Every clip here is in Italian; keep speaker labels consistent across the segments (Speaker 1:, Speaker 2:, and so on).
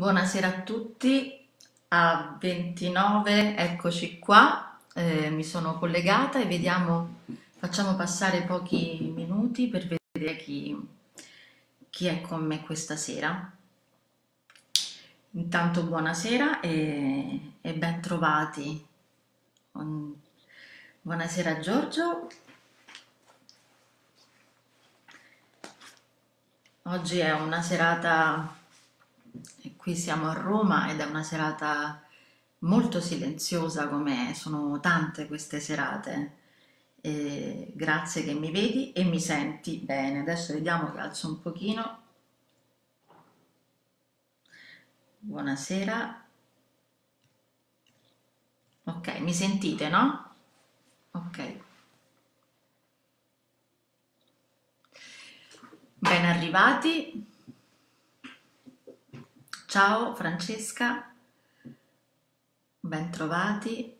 Speaker 1: Buonasera a tutti, a 29 eccoci qua, eh, mi sono collegata e vediamo, facciamo passare pochi minuti per vedere chi, chi è con me questa sera. Intanto buonasera e, e ben trovati. Buonasera Giorgio. Oggi è una serata Qui siamo a Roma ed è una serata molto silenziosa come sono tante queste serate. E grazie che mi vedi e mi senti bene. Adesso vediamo che alzo un pochino. Buonasera. Ok, mi sentite, no? Ok. Ben arrivati. Ciao Francesca, ben trovati.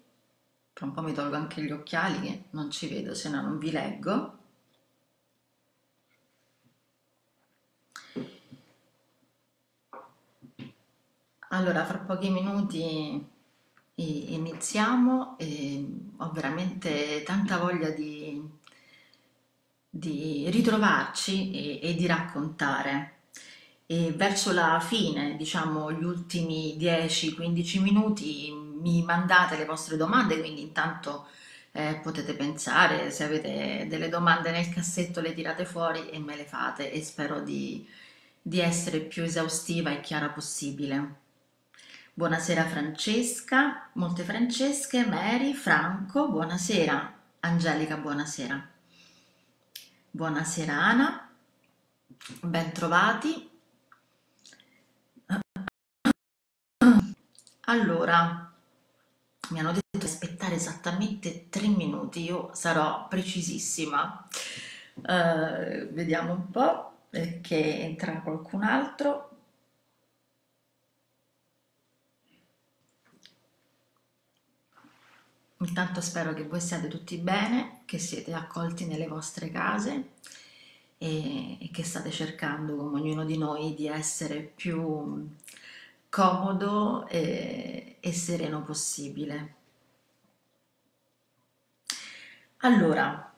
Speaker 1: Tra un po' mi tolgo anche gli occhiali che non ci vedo, se no non vi leggo. Allora, fra pochi minuti iniziamo ho veramente tanta voglia di, di ritrovarci e, e di raccontare e verso la fine, diciamo gli ultimi 10-15 minuti, mi mandate le vostre domande, quindi intanto eh, potete pensare, se avete delle domande nel cassetto le tirate fuori e me le fate e spero di, di essere più esaustiva e chiara possibile. Buonasera Francesca, molte Francesche, Mary, Franco, buonasera, Angelica, buonasera. Buonasera Ana, ben trovati. Allora, mi hanno detto di aspettare esattamente tre minuti, io sarò precisissima. Uh, vediamo un po' che entra qualcun altro. Intanto spero che voi siate tutti bene, che siete accolti nelle vostre case e, e che state cercando, come ognuno di noi, di essere più comodo e, e sereno possibile. Allora,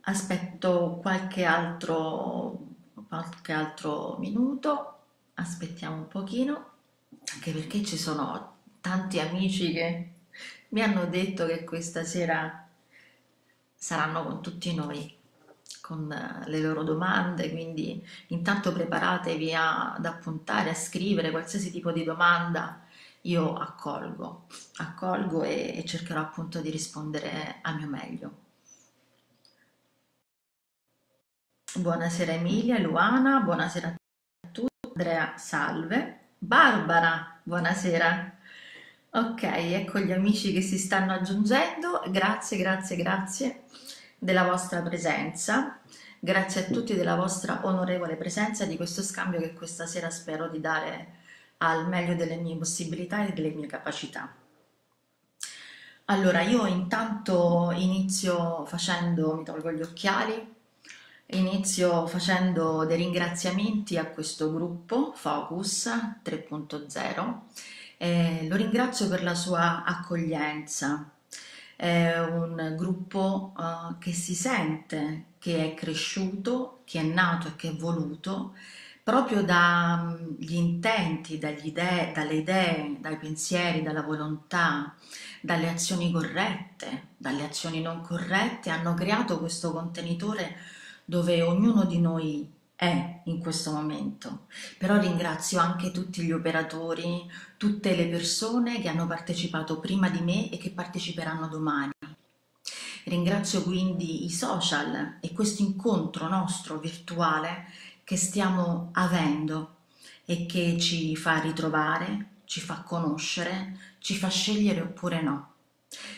Speaker 1: aspetto qualche altro, qualche altro minuto, aspettiamo un pochino, anche perché ci sono tanti amici che mi hanno detto che questa sera saranno con tutti noi con eh, le loro domande, quindi intanto preparatevi a, ad appuntare, a scrivere qualsiasi tipo di domanda, io accolgo, accolgo e, e cercherò appunto di rispondere al mio meglio. Buonasera Emilia, Luana, buonasera a tutti, Andrea, salve, Barbara, buonasera. Ok, ecco gli amici che si stanno aggiungendo, grazie, grazie, grazie della vostra presenza, grazie a tutti della vostra onorevole presenza e di questo scambio che questa sera spero di dare al meglio delle mie possibilità e delle mie capacità. Allora, io intanto inizio facendo, mi tolgo gli occhiali, inizio facendo dei ringraziamenti a questo gruppo Focus 3.0 eh, lo ringrazio per la sua accoglienza, è un gruppo uh, che si sente, che è cresciuto, che è nato e che è voluto proprio dagli intenti, idee, dalle idee, dai pensieri, dalla volontà, dalle azioni corrette, dalle azioni non corrette, hanno creato questo contenitore dove ognuno di noi è in questo momento. Però ringrazio anche tutti gli operatori, tutte le persone che hanno partecipato prima di me e che parteciperanno domani. Ringrazio quindi i social e questo incontro nostro virtuale che stiamo avendo e che ci fa ritrovare, ci fa conoscere, ci fa scegliere oppure no.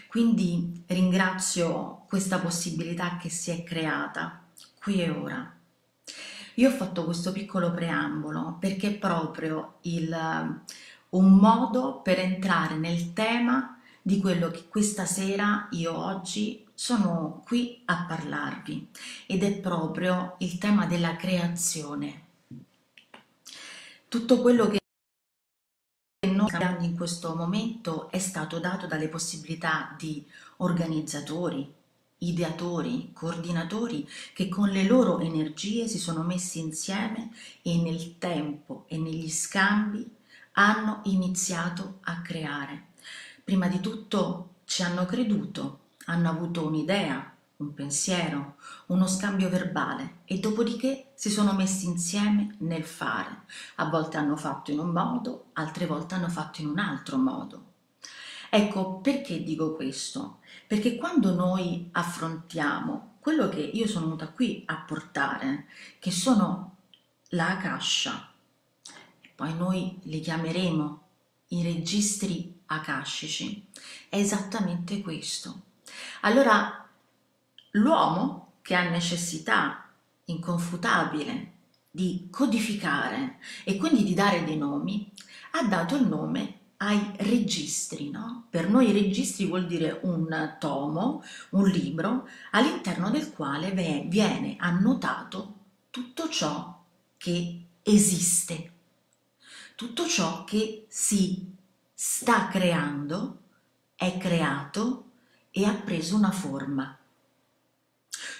Speaker 1: Quindi ringrazio questa possibilità che si è creata qui e ora. Io ho fatto questo piccolo preambolo perché è proprio il, un modo per entrare nel tema di quello che questa sera io oggi sono qui a parlarvi ed è proprio il tema della creazione. Tutto quello che stiamo in questo momento è stato dato dalle possibilità di organizzatori, ideatori, coordinatori che con le loro energie si sono messi insieme e nel tempo e negli scambi hanno iniziato a creare. Prima di tutto ci hanno creduto, hanno avuto un'idea, un pensiero, uno scambio verbale e dopodiché si sono messi insieme nel fare. A volte hanno fatto in un modo, altre volte hanno fatto in un altro modo. Ecco, perché dico questo? Perché quando noi affrontiamo quello che io sono venuta qui a portare, che sono la Akasha, poi noi li chiameremo i registri akashici, è esattamente questo. Allora L'uomo che ha necessità inconfutabile di codificare e quindi di dare dei nomi, ha dato il nome ai registri. No? Per noi registri vuol dire un tomo, un libro, all'interno del quale viene annotato tutto ciò che esiste, tutto ciò che si sta creando, è creato e ha preso una forma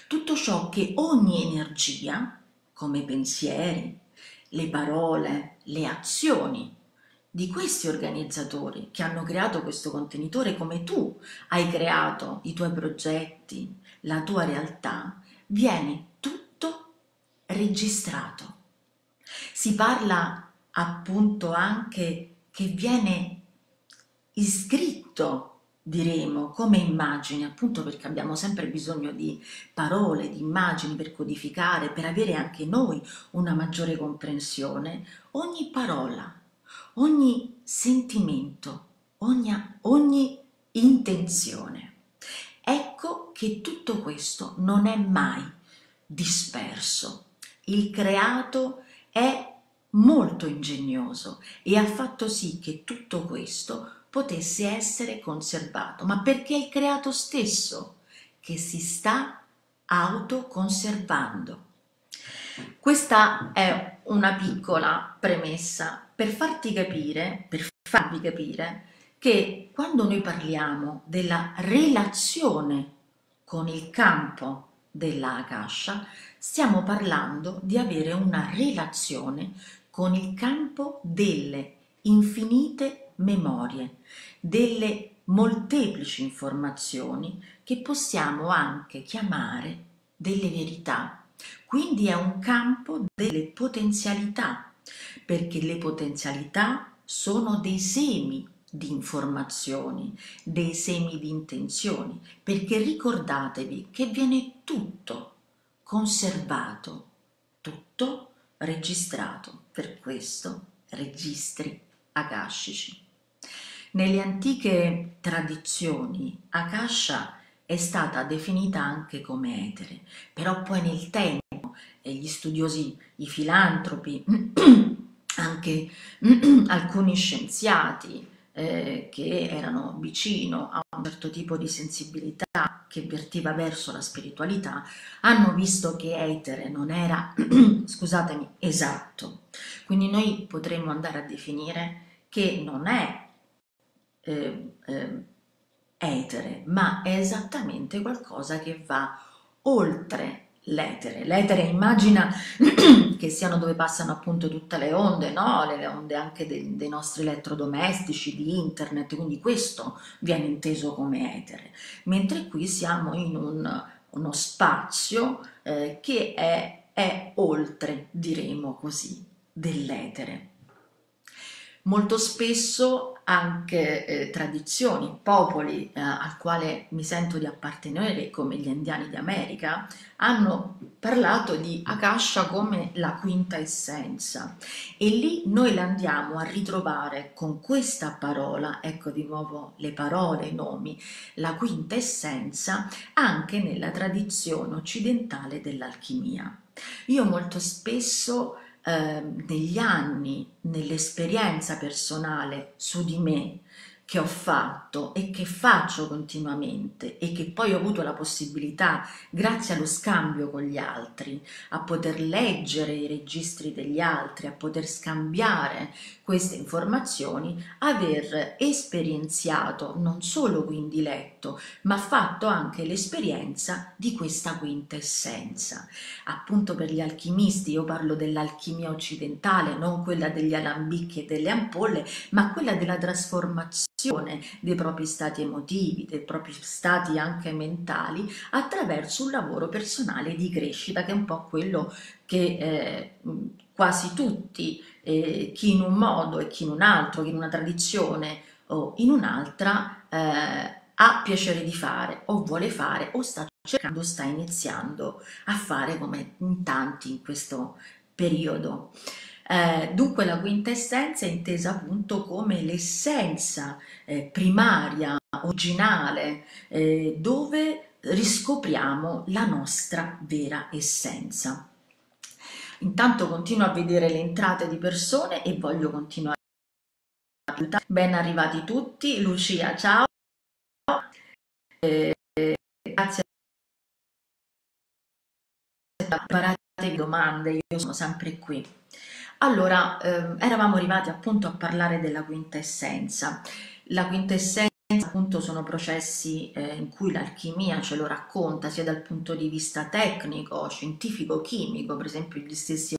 Speaker 1: tutto ciò che ogni energia, come pensieri, le parole, le azioni di questi organizzatori che hanno creato questo contenitore come tu hai creato i tuoi progetti, la tua realtà, viene tutto registrato. Si parla appunto anche che viene iscritto diremo come immagini, appunto perché abbiamo sempre bisogno di parole, di immagini per codificare, per avere anche noi una maggiore comprensione, ogni parola, ogni sentimento, ogni, ogni intenzione. Ecco che tutto questo non è mai disperso. Il creato è molto ingegnoso e ha fatto sì che tutto questo potesse essere conservato, ma perché è il creato stesso che si sta autoconservando. Questa è una piccola premessa per farti capire, per farvi capire che quando noi parliamo della relazione con il campo della Akasha, stiamo parlando di avere una relazione con il campo delle infinite memorie, delle molteplici informazioni che possiamo anche chiamare delle verità. Quindi è un campo delle potenzialità, perché le potenzialità sono dei semi di informazioni, dei semi di intenzioni, perché ricordatevi che viene tutto conservato, tutto registrato, per questo registri akashici. Nelle antiche tradizioni Akasha è stata definita anche come etere, però poi nel tempo gli studiosi, i filantropi, anche alcuni scienziati eh, che erano vicino a un certo tipo di sensibilità che vertiva verso la spiritualità, hanno visto che etere non era, scusatemi, esatto. Quindi noi potremmo andare a definire che non è eh, eh, etere, ma è esattamente qualcosa che va oltre l'etere. L'etere immagina che siano dove passano appunto tutte le onde, no? le onde anche dei, dei, nostri elettrodomestici, di internet, quindi questo viene inteso come etere, mentre qui siamo in un, uno spazio eh, che è, è oltre, diremo così, dell'etere. Molto spesso anche eh, tradizioni, popoli eh, al quale mi sento di appartenere, come gli indiani d'America, hanno parlato di Akasha come la quinta essenza e lì noi la andiamo a ritrovare con questa parola, ecco di nuovo le parole, i nomi, la quinta essenza anche nella tradizione occidentale dell'alchimia. Io molto spesso eh, negli anni, nell'esperienza personale su di me, che ho fatto e che faccio continuamente e che poi ho avuto la possibilità, grazie allo scambio con gli altri, a poter leggere i registri degli altri, a poter scambiare queste informazioni, aver esperienziato, non solo quindi letto, ma fatto anche l'esperienza di questa quintessenza. Appunto per gli alchimisti, io parlo dell'alchimia occidentale, non quella degli alambicchi e delle ampolle, ma quella della trasformazione dei propri stati emotivi, dei propri stati anche mentali attraverso un lavoro personale di crescita che è un po' quello che eh, quasi tutti, eh, chi in un modo e chi in un altro, chi in una tradizione o in un'altra, eh, ha piacere di fare o vuole fare o sta cercando, sta iniziando a fare come in tanti in questo periodo. Eh, dunque la quintessenza è intesa appunto come l'essenza eh, primaria, originale, eh, dove riscopriamo la nostra vera essenza. Intanto continuo a vedere le entrate di persone e voglio continuare. Ben arrivati tutti, Lucia ciao, eh, grazie preparatevi domande, io sono sempre qui. Allora, eh, eravamo arrivati appunto a parlare della quintessenza. La quintessenza appunto sono processi eh, in cui l'alchimia ce lo racconta sia dal punto di vista tecnico, scientifico, chimico, per esempio gli stessi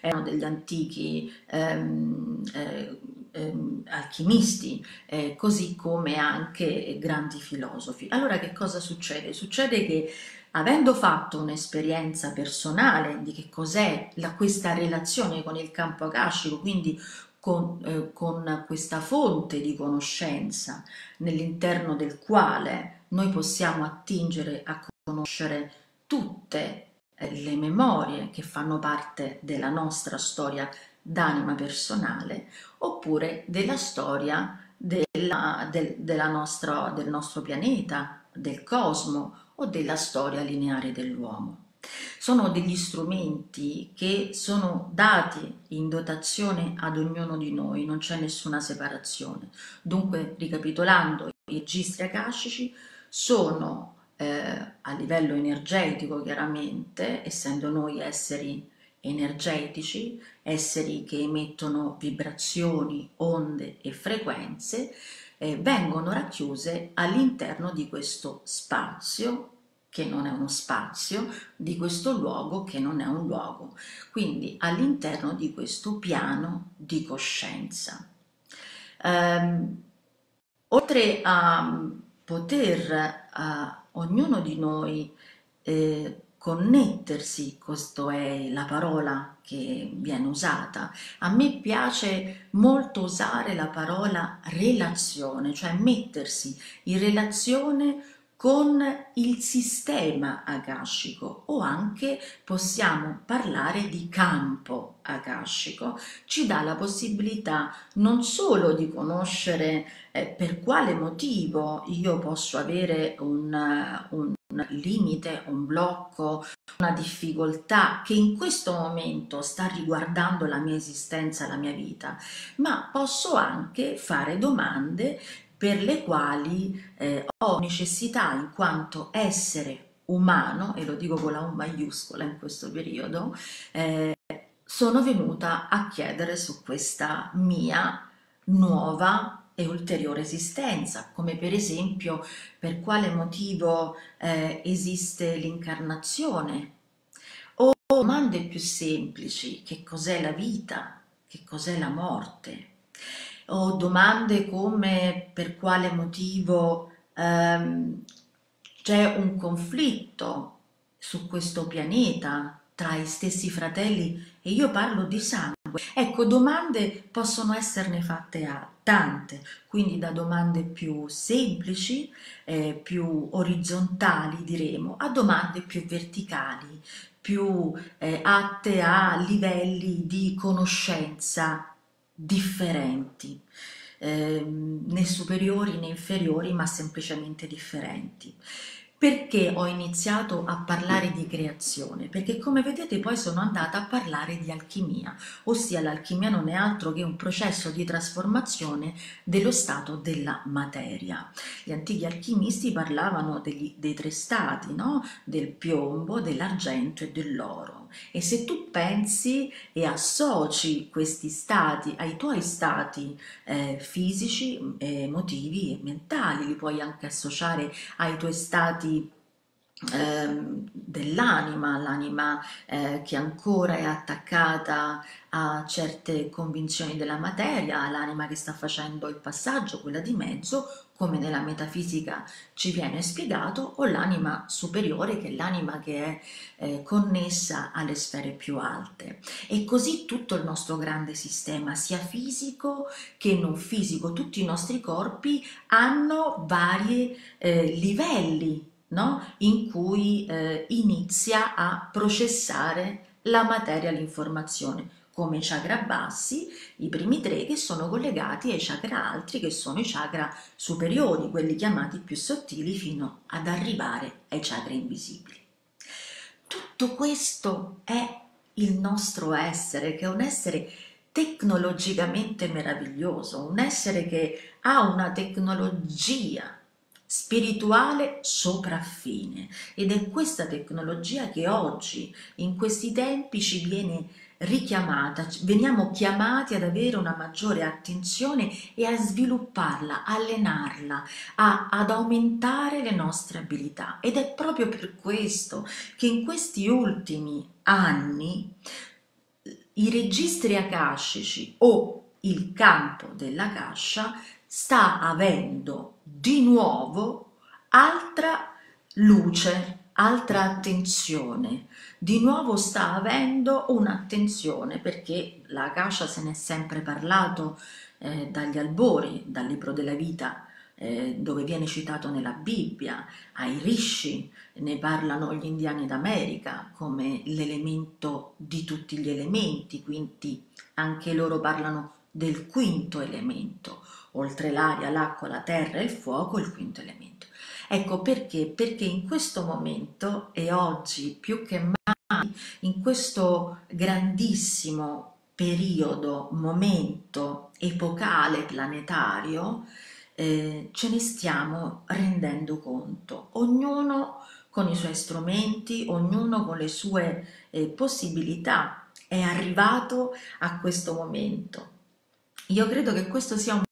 Speaker 1: erano degli antichi ehm, eh, ehm, alchimisti, eh, così come anche grandi filosofi. Allora che cosa succede? Succede che avendo fatto un'esperienza personale di che cos'è questa relazione con il campo akashico, quindi con, eh, con questa fonte di conoscenza nell'interno del quale noi possiamo attingere a conoscere tutte eh, le memorie che fanno parte della nostra storia d'anima personale oppure della storia della, del, della nostra, del nostro pianeta, del cosmo o della storia lineare dell'uomo. Sono degli strumenti che sono dati in dotazione ad ognuno di noi, non c'è nessuna separazione. Dunque, ricapitolando, i registri akashici sono eh, a livello energetico chiaramente, essendo noi esseri energetici, esseri che emettono vibrazioni, onde e frequenze, eh, vengono racchiuse all'interno di questo spazio che non è uno spazio, di questo luogo che non è un luogo, quindi all'interno di questo piano di coscienza. Um, oltre a poter a ognuno di noi eh, connettersi, questa è la parola che viene usata. A me piace molto usare la parola relazione, cioè mettersi in relazione con il sistema akashico o anche possiamo parlare di campo akashico. Ci dà la possibilità non solo di conoscere eh, per quale motivo io posso avere un, un limite, un blocco, una difficoltà che in questo momento sta riguardando la mia esistenza, la mia vita, ma posso anche fare domande per le quali eh, ho necessità in quanto essere umano, e lo dico con la U maiuscola in questo periodo, eh, sono venuta a chiedere su questa mia nuova e ulteriore esistenza, come per esempio per quale motivo eh, esiste l'incarnazione, o domande più semplici, che cos'è la vita, che cos'è la morte, o domande come per quale motivo ehm, c'è un conflitto su questo pianeta tra i stessi fratelli e io parlo di sangue. Ecco, domande possono esserne fatte a tante, quindi da domande più semplici, eh, più orizzontali diremo, a domande più verticali, più eh, atte a livelli di conoscenza differenti, eh, né superiori né inferiori, ma semplicemente differenti. Perché ho iniziato a parlare di creazione? Perché come vedete poi sono andata a parlare di alchimia, ossia l'alchimia non è altro che un processo di trasformazione dello stato della materia. Gli antichi alchimisti parlavano degli, dei tre stati, no? del piombo, dell'argento e dell'oro. E se tu pensi e associ questi stati ai tuoi stati eh, fisici, emotivi e mentali, li puoi anche associare ai tuoi stati ehm, dell'anima, l'anima eh, che ancora è attaccata a certe convinzioni della materia, l'anima che sta facendo il passaggio, quella di mezzo, come nella metafisica ci viene spiegato, o l'anima superiore, che è l'anima che è eh, connessa alle sfere più alte. E così tutto il nostro grande sistema, sia fisico che non fisico, tutti i nostri corpi hanno vari eh, livelli no? in cui eh, inizia a processare la materia, l'informazione come i chakra bassi, i primi tre che sono collegati ai chakra altri che sono i chakra superiori, quelli chiamati più sottili fino ad arrivare ai chakra invisibili. Tutto questo è il nostro essere, che è un essere tecnologicamente meraviglioso, un essere che ha una tecnologia spirituale sopraffine ed è questa tecnologia che oggi in questi tempi ci viene richiamata, veniamo chiamati ad avere una maggiore attenzione e a svilupparla, allenarla, a, ad aumentare le nostre abilità. Ed è proprio per questo che in questi ultimi anni i registri akashici o il campo della cascia sta avendo di nuovo altra luce, altra attenzione, di nuovo sta avendo un'attenzione perché la Akasha se ne è sempre parlato eh, dagli albori, dal libro della vita eh, dove viene citato nella Bibbia, ai Rishi, ne parlano gli indiani d'America come l'elemento di tutti gli elementi, quindi anche loro parlano del quinto elemento, oltre l'aria, l'acqua, la terra e il fuoco, il quinto elemento. Ecco perché? Perché in questo momento e oggi più che mai, in questo grandissimo periodo, momento epocale planetario, eh, ce ne stiamo rendendo conto, ognuno con i suoi strumenti, ognuno con le sue eh, possibilità è arrivato a questo momento. Io credo che questo sia un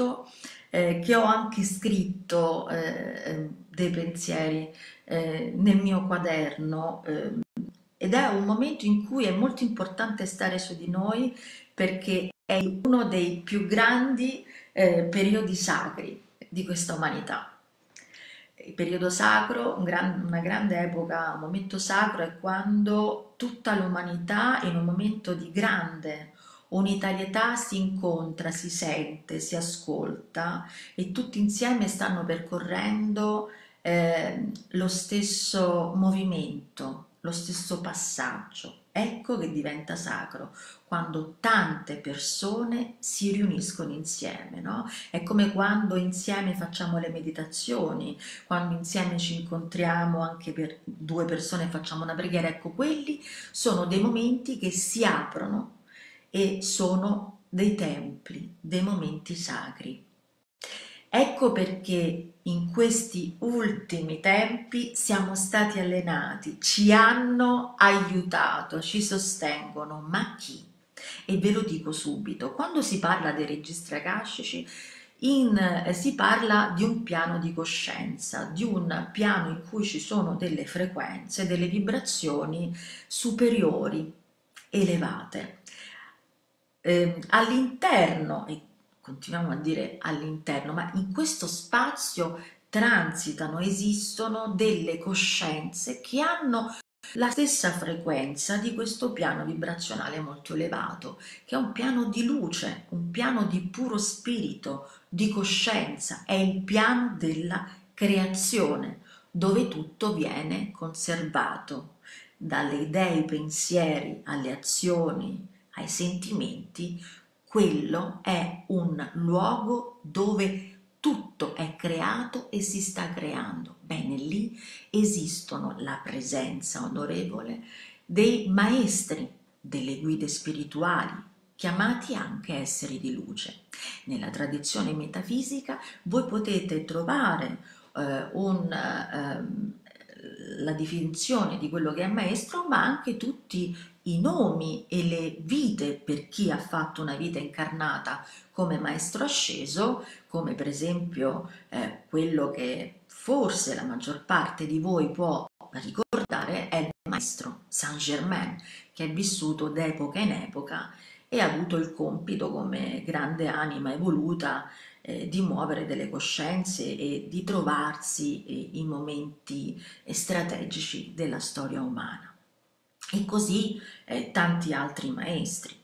Speaker 1: momento eh, che ho anche scritto eh, dei pensieri eh, nel mio quaderno eh, ed è un momento in cui è molto importante stare su di noi perché è uno dei più grandi eh, periodi sacri di questa umanità. Il periodo sacro, un gran, una grande epoca, un momento sacro è quando tutta l'umanità in un momento di grande unitarietà si incontra, si sente, si ascolta e tutti insieme stanno percorrendo eh, lo stesso movimento, lo stesso passaggio. Ecco che diventa sacro quando tante persone si riuniscono insieme, no? È come quando insieme facciamo le meditazioni, quando insieme ci incontriamo anche per due persone e facciamo una preghiera, ecco quelli sono dei momenti che si aprono e sono dei templi, dei momenti sacri. Ecco perché in questi ultimi tempi siamo stati allenati, ci hanno aiutato, ci sostengono, ma chi? E ve lo dico subito, quando si parla dei registri akashici in, eh, si parla di un piano di coscienza, di un piano in cui ci sono delle frequenze, delle vibrazioni superiori, elevate eh, all'interno, e continuiamo a dire all'interno, ma in questo spazio transitano, esistono delle coscienze che hanno la stessa frequenza di questo piano vibrazionale molto elevato, che è un piano di luce, un piano di puro spirito, di coscienza, è il piano della creazione, dove tutto viene conservato, dalle idee, ai pensieri, alle azioni, ai sentimenti, quello è un luogo dove tutto è creato e si sta creando. Bene, lì esistono la presenza onorevole dei maestri, delle guide spirituali, chiamati anche esseri di luce. Nella tradizione metafisica voi potete trovare eh, un, eh, la definizione di quello che è maestro, ma anche tutti i nomi e le vite per chi ha fatto una vita incarnata come maestro asceso, come per esempio eh, quello che forse la maggior parte di voi può ricordare è il maestro Saint Germain, che è vissuto d'epoca in epoca e ha avuto il compito come grande anima evoluta eh, di muovere delle coscienze e di trovarsi eh, in momenti strategici della storia umana. E così eh, tanti altri maestri,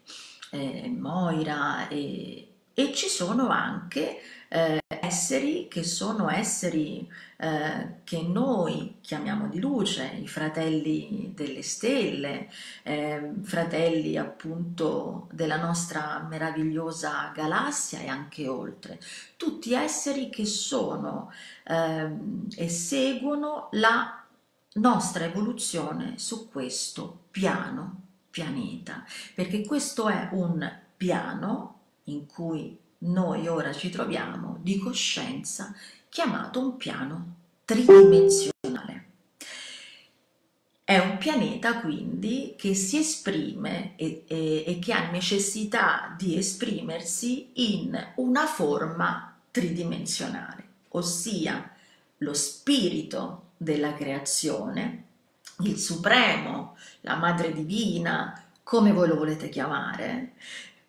Speaker 1: eh, Moira e, e ci sono anche eh, esseri che sono esseri eh, che noi chiamiamo di luce, i fratelli delle stelle, eh, fratelli appunto della nostra meravigliosa galassia e anche oltre, tutti esseri che sono ehm, e seguono la nostra evoluzione su questo piano, pianeta, perché questo è un piano in cui noi ora ci troviamo di coscienza chiamato un piano tridimensionale. È un pianeta quindi che si esprime e, e, e che ha necessità di esprimersi in una forma tridimensionale, ossia lo spirito della creazione, il supremo, la madre divina, come voi lo volete chiamare,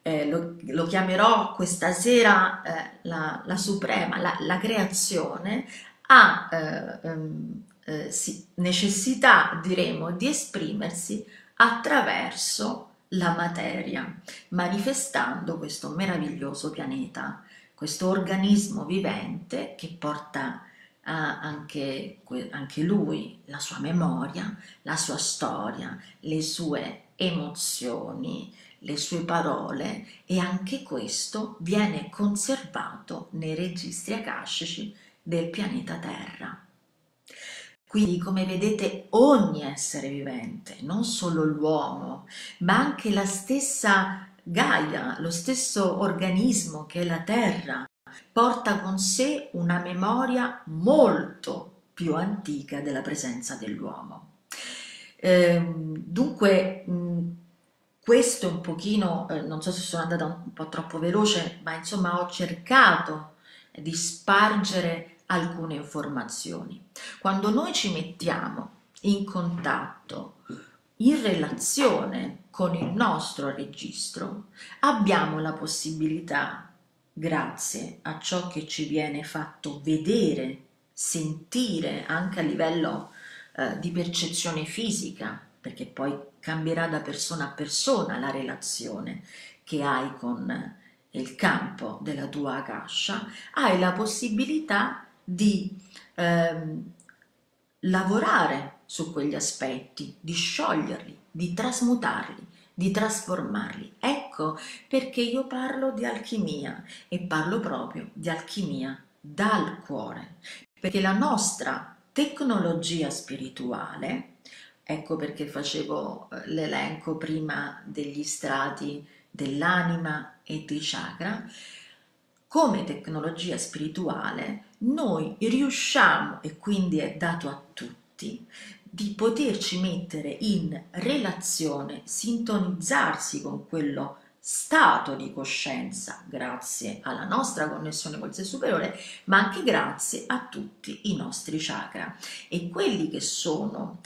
Speaker 1: eh, lo, lo, chiamerò questa sera eh, la, la, suprema, la, la creazione, ha eh, ehm, eh sì, necessità, diremo, di esprimersi attraverso la materia, manifestando questo meraviglioso pianeta, questo organismo vivente che porta anche, anche lui la sua memoria, la sua storia, le sue emozioni, le sue parole e anche questo viene conservato nei registri akashici del pianeta Terra. Quindi, come vedete, ogni essere vivente, non solo l'uomo, ma anche la stessa Gaia, lo stesso organismo che è la Terra, porta con sé una memoria molto più antica della presenza dell'uomo. Eh, dunque, mh, questo un pochino, eh, non so se sono andata un po' troppo veloce, ma insomma ho cercato di spargere alcune informazioni. Quando noi ci mettiamo in contatto, in relazione con il nostro registro, abbiamo la possibilità, grazie a ciò che ci viene fatto vedere, sentire anche a livello eh, di percezione fisica, perché poi cambierà da persona a persona la relazione che hai con il campo della tua Akasha, hai la possibilità di ehm, lavorare su quegli aspetti, di scioglierli, di trasmutarli, di trasformarli. Ecco perché io parlo di alchimia e parlo proprio di alchimia dal cuore, perché la nostra tecnologia spirituale Ecco perché facevo eh, l'elenco prima degli strati dell'anima e dei chakra. Come tecnologia spirituale noi riusciamo, e quindi è dato a tutti, di poterci mettere in relazione, sintonizzarsi con quello stato di coscienza grazie alla nostra connessione col sé superiore, ma anche grazie a tutti i nostri chakra. E quelli che sono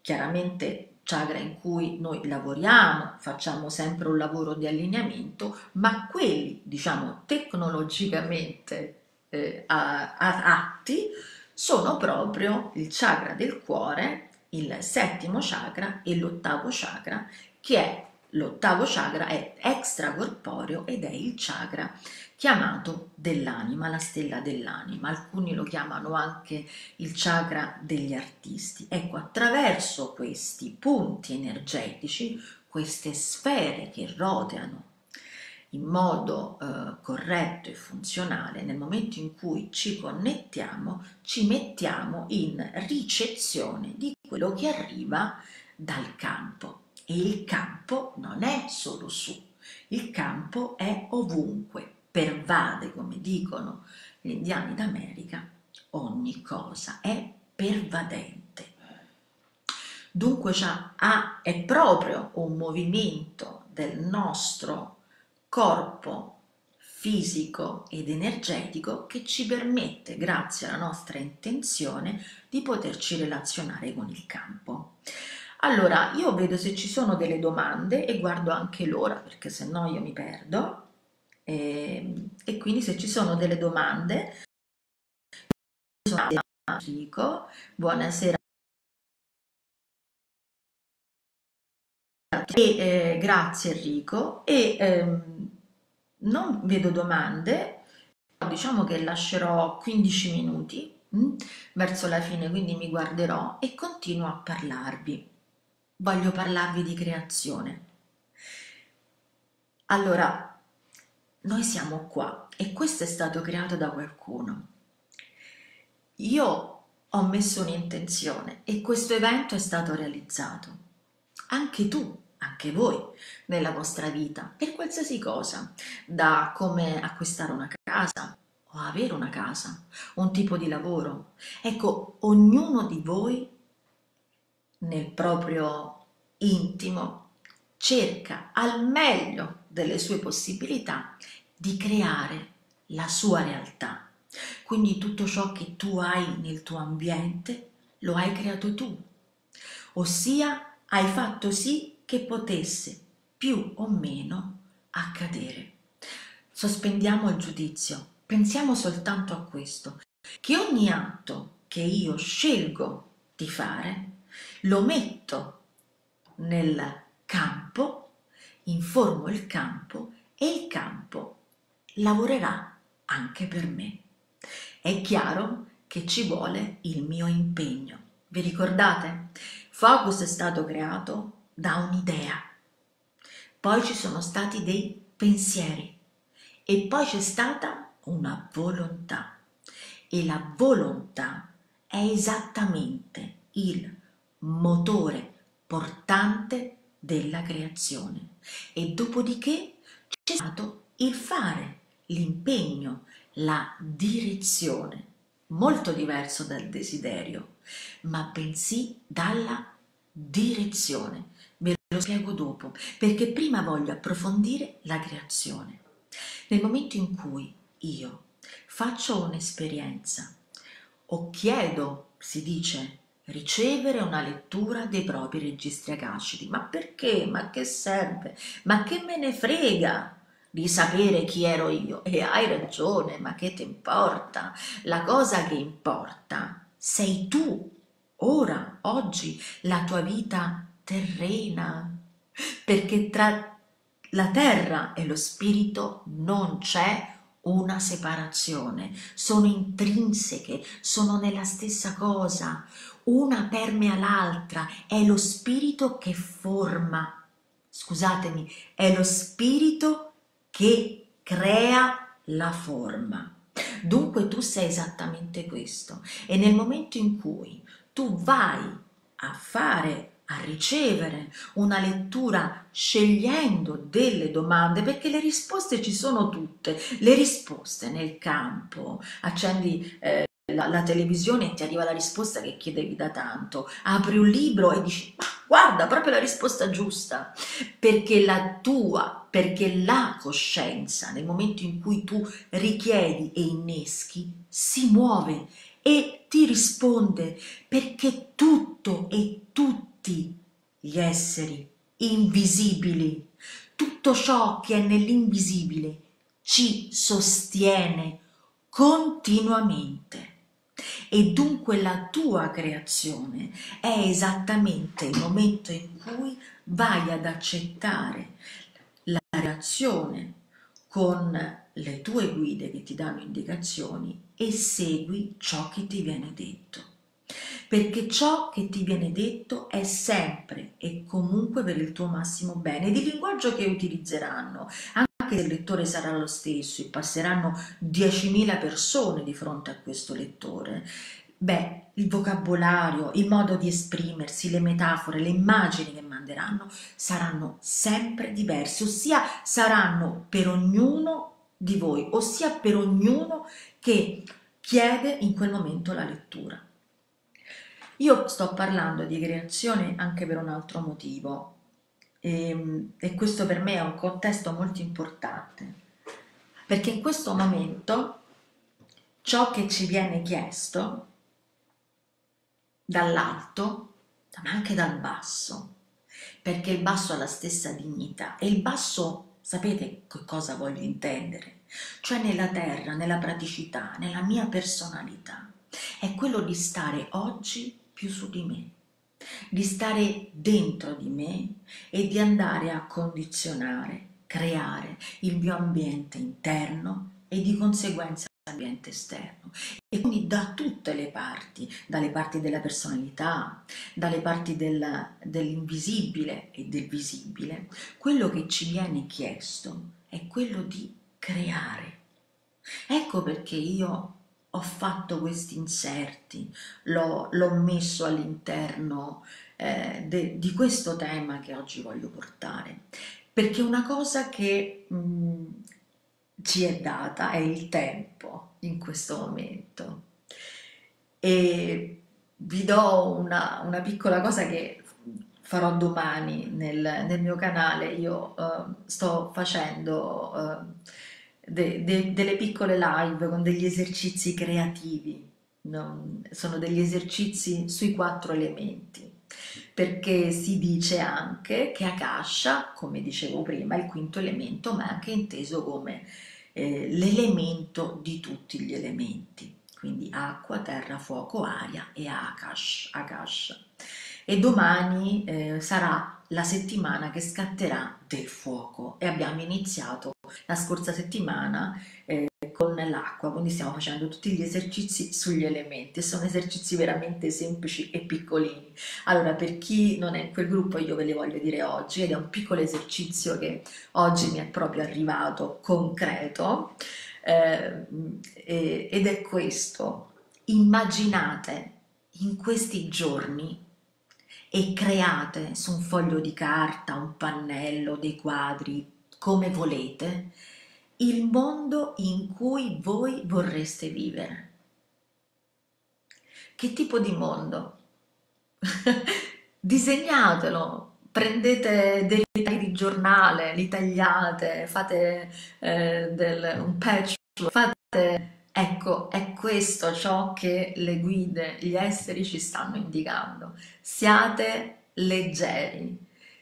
Speaker 1: chiaramente chakra in cui noi lavoriamo, facciamo sempre un lavoro di allineamento, ma quelli, diciamo, tecnologicamente eh, atti sono proprio il chakra del cuore, il settimo chakra e l'ottavo chakra, che è l'ottavo chakra è extracorporeo ed è il chakra chiamato dell'anima, la stella dell'anima. Alcuni lo chiamano anche il chakra degli artisti. Ecco, attraverso questi punti energetici, queste sfere che roteano in modo eh, corretto e funzionale, nel momento in cui ci connettiamo, ci mettiamo in ricezione di quello che arriva dal campo. E il campo non è solo su, il campo è ovunque, pervade, come dicono gli indiani d'America, ogni cosa, è pervadente. Dunque ha, è proprio un movimento del nostro corpo fisico ed energetico che ci permette, grazie alla nostra intenzione, di poterci relazionare con il campo. Allora, io vedo se ci sono delle domande e guardo anche l'ora perché se no io mi perdo. E, ehm, e quindi se ci sono delle domande, Enrico, buonasera. E, eh, grazie Enrico. E ehm, non vedo domande, diciamo che lascerò 15 minuti mm, verso la fine, quindi mi guarderò e continuo a parlarvi. Voglio parlarvi di creazione. Allora, noi siamo qua e questo è stato creato da qualcuno. Io ho messo un'intenzione e questo evento è stato realizzato. Anche tu anche voi nella vostra vita per qualsiasi cosa, da come acquistare una casa o avere una casa, un tipo di lavoro. Ecco, ognuno di voi nel proprio intimo cerca al meglio delle sue possibilità di creare la sua realtà. Quindi tutto ciò che tu hai nel tuo ambiente lo hai creato tu, ossia hai fatto sì che potesse più o meno accadere. Sospendiamo il giudizio, pensiamo soltanto a questo, che ogni atto che io scelgo di fare lo metto nel campo, informo il campo e il campo lavorerà anche per me. È chiaro che ci vuole il mio impegno. Vi ricordate? Focus è stato creato da un'idea, poi ci sono stati dei pensieri e poi c'è stata una volontà. E la volontà è esattamente il motore portante della creazione. E dopodiché c'è stato il fare, l'impegno, la direzione, molto diverso dal desiderio, ma bensì dalla direzione. Lo spiego dopo, perché prima voglio approfondire la creazione. Nel momento in cui io faccio un'esperienza o chiedo, si dice, ricevere una lettura dei propri registri acacidi, ma perché? Ma che serve? Ma che me ne frega? di sapere chi ero io e hai ragione, ma che ti importa? La cosa che importa sei tu ora, oggi, la tua vita terrena, perché tra la terra e lo spirito non c'è una separazione, sono intrinseche, sono nella stessa cosa, una permea l'altra, è lo spirito che forma, scusatemi, è lo spirito che crea la forma. Dunque tu sei esattamente questo. E nel momento in cui tu vai a fare a ricevere una lettura scegliendo delle domande perché le risposte ci sono tutte, le risposte nel campo, accendi eh, la, la, televisione e ti arriva la risposta che chiedevi da tanto, apri un libro e dici ma guarda proprio la risposta giusta, perché la tua, perché la coscienza nel momento in cui tu richiedi e inneschi si muove e ti risponde perché tutto e tutti gli esseri invisibili, tutto ciò che è nell'invisibile ci sostiene continuamente. E dunque la tua creazione è esattamente il momento in cui vai ad accettare la reazione con le tue guide che ti danno indicazioni e segui ciò che ti viene detto. Perché ciò che ti viene detto è sempre e comunque per il tuo massimo bene, di linguaggio che utilizzeranno, anche se il lettore sarà lo stesso e passeranno 10.000 persone di fronte a questo lettore, beh, il vocabolario, il modo di esprimersi, le metafore, le immagini che manderanno saranno sempre diversi, ossia saranno per ognuno di voi, ossia per ognuno che chiede in quel momento la lettura. Io sto parlando di creazione anche per un altro motivo e, ehm, e questo per me è un contesto molto importante perché in questo momento ciò che ci viene chiesto dall'alto ma anche dal basso perché il basso ha la stessa dignità e il basso sapete che cosa voglio intendere? Cioè nella terra, nella praticità, nella mia personalità è quello di stare oggi più su di me, di stare dentro di me e di andare a condizionare, creare il mio ambiente interno e di conseguenza l'ambiente esterno e quindi da tutte le parti, dalle parti della personalità, dalle parti del, dell'invisibile e del visibile, quello che ci viene chiesto è quello di creare. Ecco perché io ho fatto questi inserti, l'ho, messo all'interno eh, di questo tema che oggi voglio portare, perché una cosa che mh, ci è data è il tempo in questo momento. E vi do una, una piccola cosa che farò domani nel, nel mio canale. Io uh, sto facendo... Uh, de, de, delle piccole live con degli esercizi creativi, no? sono degli esercizi sui quattro elementi, perché si dice anche che Akasha, come dicevo prima, è il quinto elemento, ma è anche inteso come eh, l'elemento di tutti gli elementi, quindi acqua, terra, fuoco, aria e Akash, Akasha. E domani eh, sarà la settimana che scatterà del fuoco e abbiamo iniziato la scorsa settimana eh, con l'acqua, quindi stiamo facendo tutti gli esercizi sugli elementi, sono esercizi veramente semplici e piccolini. Allora, per chi non è in quel gruppo, io ve li voglio dire oggi, ed è un piccolo esercizio che oggi mi è proprio arrivato concreto, eh, ed è questo. Immaginate in questi giorni e create su un foglio di carta, un pannello, dei quadri, come volete, il mondo in cui voi vorreste vivere. Che tipo di mondo? Disegnatelo, prendete dei tagli di giornale, li tagliate, fate eh, del, un patch, fate... Ecco, è questo ciò che le guide, gli esseri ci stanno indicando. Siate leggeri,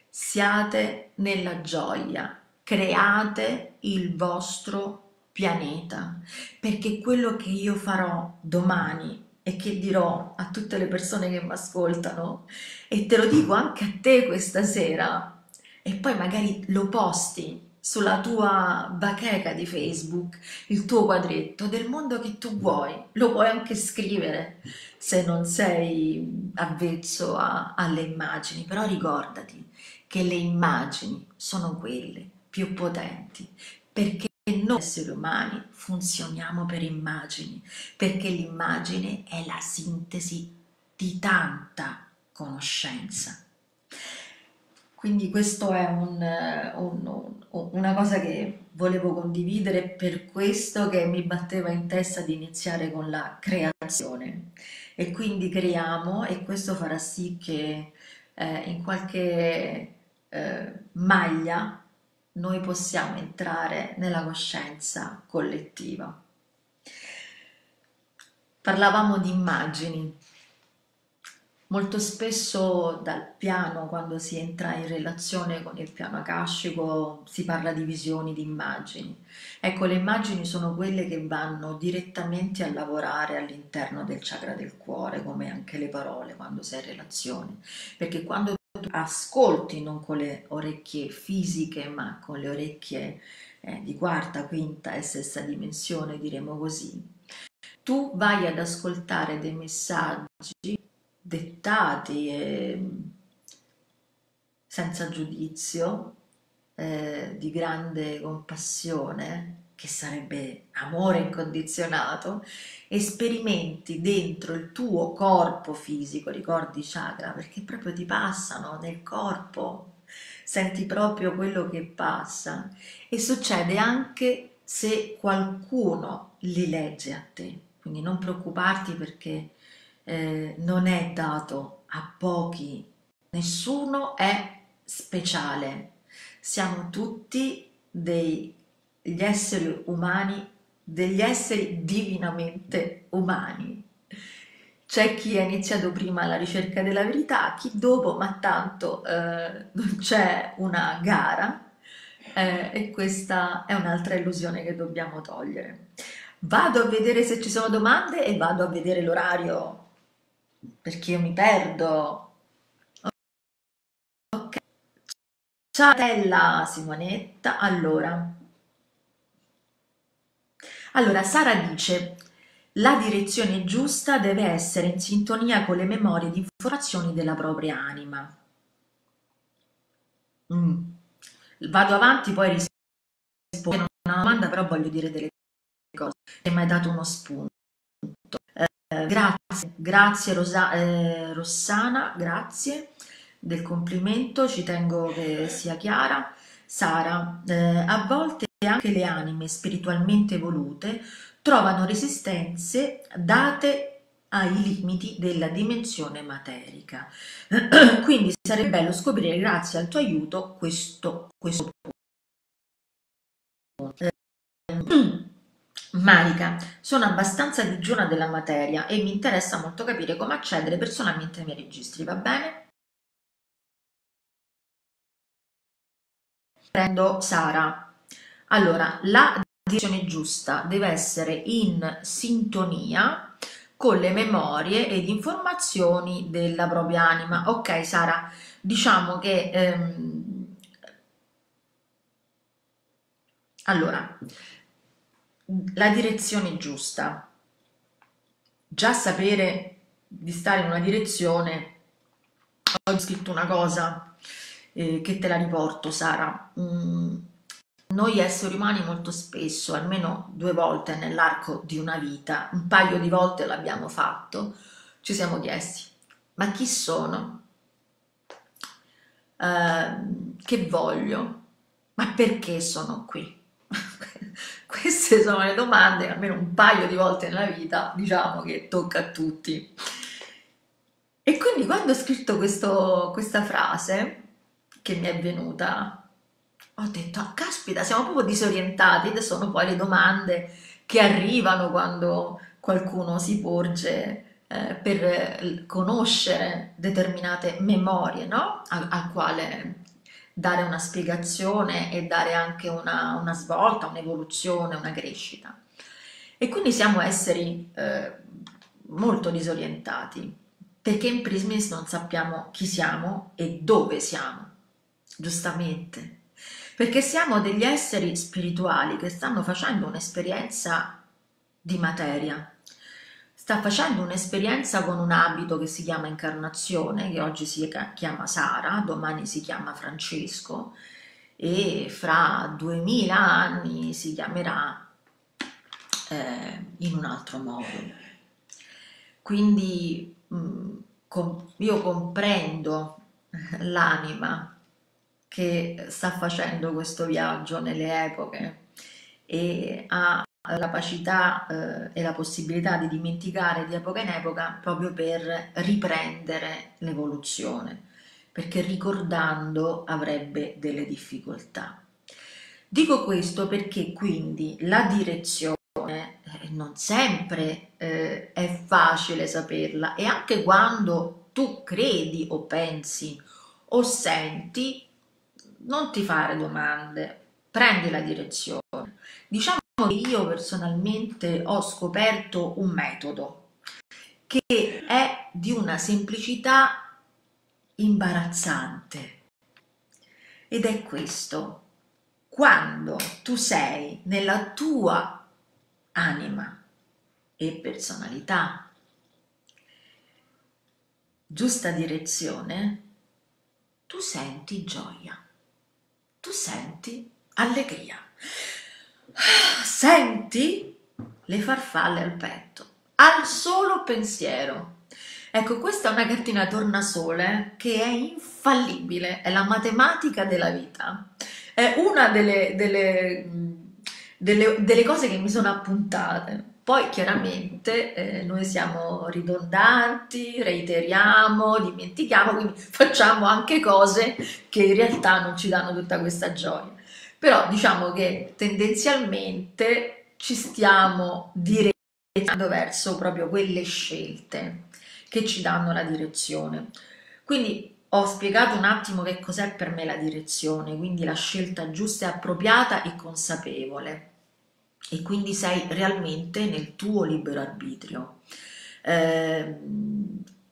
Speaker 1: siate nella gioia, create il vostro pianeta, perché quello che io farò domani e che dirò a tutte le persone che mi ascoltano, e te lo dico anche a te questa sera, e poi magari lo posti sulla tua bacheca di Facebook, il tuo quadretto del mondo che tu vuoi, lo puoi anche scrivere se non sei avvezzo a, alle immagini, però ricordati che le immagini sono quelle più potenti, perché noi esseri umani funzioniamo per immagini, perché l'immagine è la sintesi di tanta conoscenza. Quindi questo è un, un, una cosa che volevo condividere per questo che mi batteva in testa di iniziare con la creazione e quindi creiamo e questo farà sì che eh, in qualche eh, maglia noi possiamo entrare nella coscienza collettiva. Parlavamo di immagini. Molto spesso dal piano, quando si entra in relazione con il piano akashico, si parla di visioni, di immagini. Ecco, le immagini sono quelle che vanno direttamente a lavorare all'interno del chakra del cuore, come anche le parole quando sei in relazione. Perché quando ascolti non con le orecchie fisiche ma con le orecchie eh, di quarta, quinta e sesta dimensione, diremo così, tu vai ad ascoltare dei messaggi dettati e senza giudizio eh, di grande compassione, che sarebbe amore incondizionato, e sperimenti dentro il tuo corpo fisico, ricordi chakra, perché proprio ti passano nel corpo, senti proprio quello che passa. E succede anche se qualcuno li legge a te, quindi non preoccuparti perché eh, non è dato a pochi, nessuno è speciale, siamo tutti degli esseri umani, degli esseri divinamente umani. C'è chi ha iniziato prima la ricerca della verità, chi dopo, ma tanto eh, non c'è una gara, eh, e questa è un'altra illusione che dobbiamo togliere. Vado a vedere se ci sono domande e vado a vedere l'orario perché io mi perdo. Ok. Ciao bella Simonetta. Allora, allora Sara dice la direzione giusta deve essere in sintonia con le memorie di informazioni della propria anima. Mm vado avanti, poi rispondo a una domanda, però voglio dire delle cose. Mi hai dato uno spunto. Eh, grazie, grazie Rosa, eh, Rossana, grazie del complimento, ci tengo che sia chiara. Sara, eh, a volte anche le anime spiritualmente evolute trovano resistenze date ai limiti della dimensione materica. Quindi sarebbe bello scoprire, grazie al tuo aiuto, questo, questo punto. Eh, Marica, sono abbastanza digiuna della materia e mi interessa molto capire come accedere personalmente ai miei registri, va bene? Prendo Sara. Allora, la direzione giusta deve essere in sintonia con le memorie ed informazioni della propria anima. Ok Sara, diciamo che ehm, allora la direzione giusta, già sapere di stare in una direzione, ho scritto una cosa eh, che te la riporto Sara. Mm, noi esseri umani molto spesso, almeno due volte nell'arco di una vita, un paio di volte l'abbiamo fatto, ci siamo chiesti, ma chi sono? Uh, che voglio? Ma perché sono qui? Queste sono le domande, almeno un paio di volte nella vita, diciamo che tocca a tutti. E quindi quando ho scritto questo, questa frase, che mi è venuta ho detto, ah, caspita, siamo proprio disorientati ed sono poi le domande che arrivano quando qualcuno si porge eh, per conoscere determinate memorie, no? Al, al, quale dare una spiegazione e dare anche una, una svolta, un'evoluzione, una crescita. E quindi siamo esseri eh, molto disorientati, perché in Prismis non sappiamo chi siamo e dove siamo, giustamente perché siamo degli esseri spirituali che stanno facendo un'esperienza di materia, sta facendo un'esperienza con un abito che si chiama incarnazione, che oggi si chiama Sara, domani si chiama Francesco e fra duemila anni si chiamerà eh, in un altro modo. Quindi mh, mm, com io comprendo l'anima che sta facendo questo viaggio nelle epoche e ha la capacità eh, e la possibilità di dimenticare di epoca in epoca proprio per riprendere l'evoluzione, perché ricordando avrebbe delle difficoltà. Dico questo perché quindi la direzione eh, non sempre eh, è facile saperla e anche quando tu credi o pensi o senti non ti fare domande, prendi la direzione. Diciamo che io personalmente ho scoperto un metodo che è di una semplicità imbarazzante ed è questo. Quando tu sei nella tua anima e personalità, giusta direzione, tu senti gioia tu senti allegria, senti le farfalle al petto, al solo pensiero. Ecco, questa è una cartina tornasole che è infallibile, è la matematica della vita. È una delle, delle, delle, delle cose che mi sono appuntate. Poi chiaramente eh, noi siamo ridondanti, reiteriamo, dimentichiamo, quindi facciamo anche cose che in realtà non ci danno tutta questa gioia. Però diciamo che tendenzialmente ci stiamo direttando verso proprio quelle scelte che ci danno la direzione. Quindi ho spiegato un attimo che cos'è per me la direzione, quindi la scelta giusta e appropriata e consapevole. E quindi sei realmente nel tuo libero arbitrio. Eh,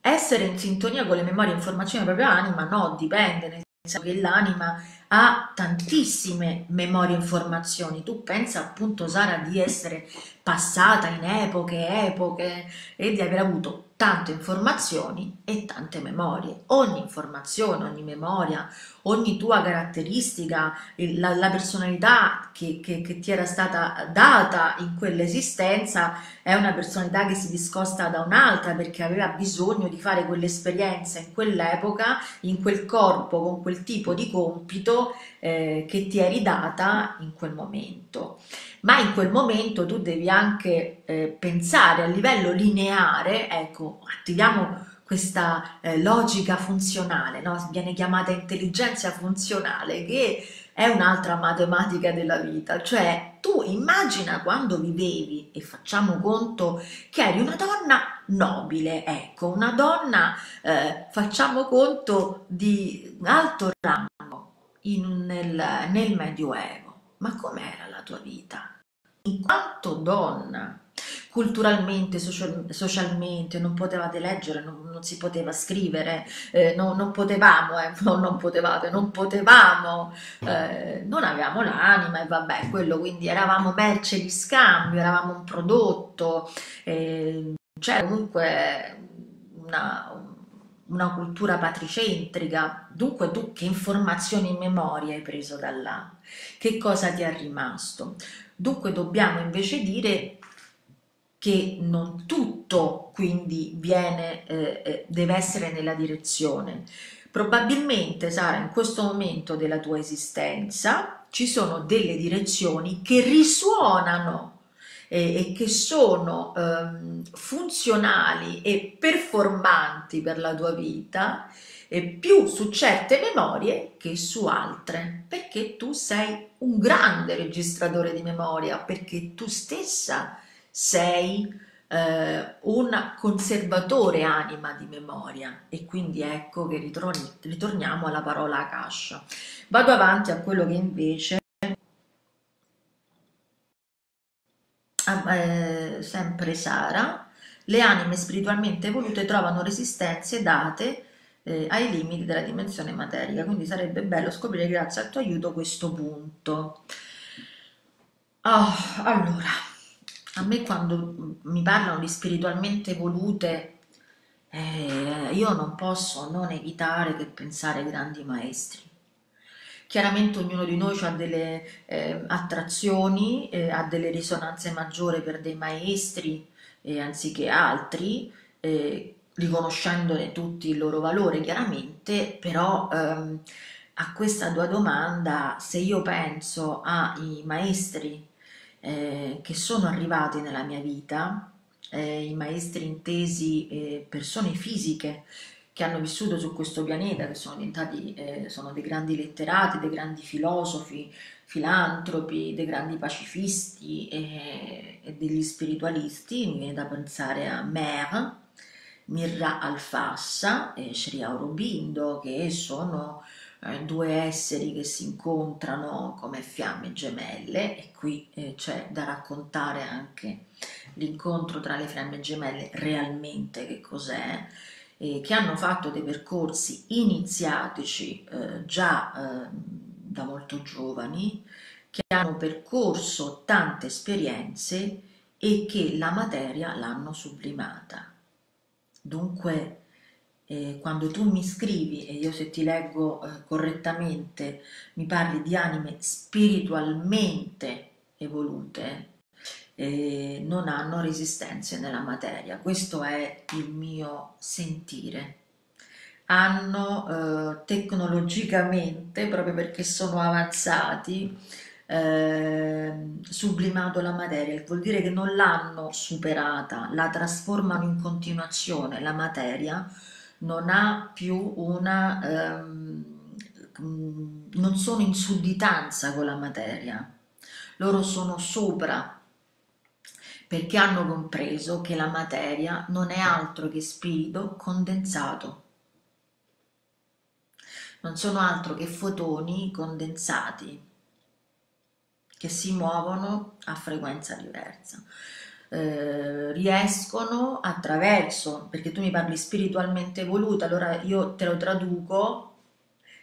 Speaker 1: essere in sintonia con le memorie e informazioni della propria anima, no, dipende, nel senso che l'anima ha tantissime memorie e informazioni. Tu pensa appunto, Sara, di essere passata in epoche, epoche e di aver avuto tante informazioni e tante memorie. Ogni informazione, ogni memoria, ogni tua caratteristica, la, la personalità che, che, che, ti era stata data in quell'esistenza è una personalità che si discosta da un'altra perché aveva bisogno di fare quell'esperienza in quell'epoca, in quel corpo, con quel tipo di compito eh, che ti eri data in quel momento ma in quel momento tu devi anche eh, pensare a livello lineare, ecco, attiviamo questa eh, logica funzionale, no? viene chiamata intelligenza funzionale, che è un'altra matematica della vita, cioè tu immagina quando vivevi e facciamo conto che eri una donna nobile, ecco, una donna, eh, facciamo conto di alto rango in, nel, nel Medioevo, ma com'era la tua vita? In quanto donna, culturalmente, social, socialmente, non potevate leggere, non, non si poteva scrivere, eh, no, non potevamo, eh, no, non potevate, non potevamo, eh, non avevamo l'anima e vabbè, quello quindi eravamo merce di scambio, eravamo un prodotto, eh, c'era comunque una, una cultura patricentrica, dunque tu che informazioni in memoria hai preso da là? Che cosa ti è rimasto? Dunque dobbiamo invece dire che non tutto quindi viene, eh, eh, deve essere nella direzione. Probabilmente, Sara, in questo momento della tua esistenza ci sono delle direzioni che risuonano eh, e che sono ehm, funzionali e performanti per la tua vita più su certe memorie che su altre, perché tu sei un grande registratore di memoria, perché tu stessa sei eh, un conservatore anima di memoria e quindi ecco che ritorni, ritorniamo alla parola Akasha. Vado avanti a quello che invece eh, sempre Sara, le anime spiritualmente evolute trovano resistenze date eh, ai limiti della dimensione materica, quindi sarebbe bello scoprire grazie al tuo aiuto questo punto. Oh, allora, a me quando mi parlano di spiritualmente evolute, eh, io non posso non evitare che pensare ai grandi maestri. Chiaramente ognuno di noi ha delle eh, attrazioni, eh, ha delle risonanze maggiori per dei maestri eh, anziché altri, eh, riconoscendone tutti il loro valore chiaramente, però ehm, a questa tua domanda, se io penso ai maestri eh, che sono arrivati nella mia vita, eh, i maestri intesi eh, persone fisiche che hanno vissuto su questo pianeta, che sono diventati, eh, sono dei grandi letterati, dei grandi filosofi, filantropi, dei grandi pacifisti e, e degli spiritualisti, mi viene da pensare a Mer, Mirra Alfassa e Sri Aurobindo, che sono eh, due esseri che si incontrano come fiamme gemelle e qui eh, c'è da raccontare anche l'incontro tra le fiamme gemelle realmente che cos'è, eh, che hanno fatto dei percorsi iniziatici eh, già eh, da molto giovani, che hanno percorso tante esperienze e che la materia l'hanno sublimata. Dunque eh, quando tu mi scrivi e io se ti leggo eh, correttamente mi parli di anime spiritualmente evolute, eh, non hanno resistenze nella materia. Questo è il mio sentire. Hanno eh, tecnologicamente, proprio perché sono avanzati, eh, sublimato la materia, vuol dire che non l'hanno superata, la trasformano in continuazione, la materia non ha più una... Ehm, non sono in sudditanza con la materia, loro sono sopra perché hanno compreso che la materia non è altro che spirito condensato. Non sono altro che fotoni condensati che si muovono a frequenza diversa. Eh, riescono attraverso, perché tu mi parli spiritualmente evoluta, allora io te lo traduco,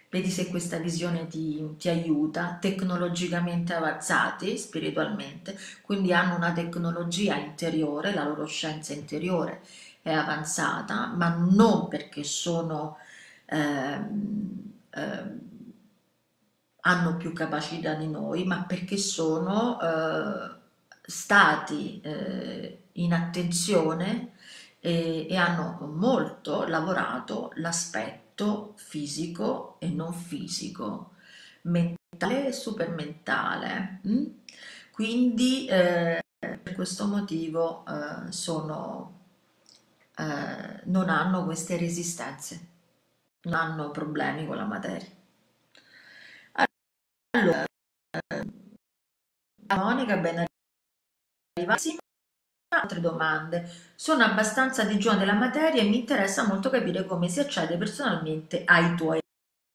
Speaker 1: vedi se questa visione ti, ti aiuta, tecnologicamente avanzati spiritualmente, quindi hanno una tecnologia interiore, la loro scienza interiore è avanzata, ma non perché sono... Ehm, ehm, hanno più capacità di noi, ma perché sono eh, stati eh, in attenzione e, e, hanno molto lavorato l'aspetto fisico e non fisico, mentale e supermentale. Hm? Quindi eh, per questo motivo eh, sono, eh, non hanno queste resistenze, non hanno problemi con la materia. Allora, Monica, ben arrivati. Altre domande. Sono abbastanza digiuna della materia e mi interessa molto capire come si accede personalmente ai tuoi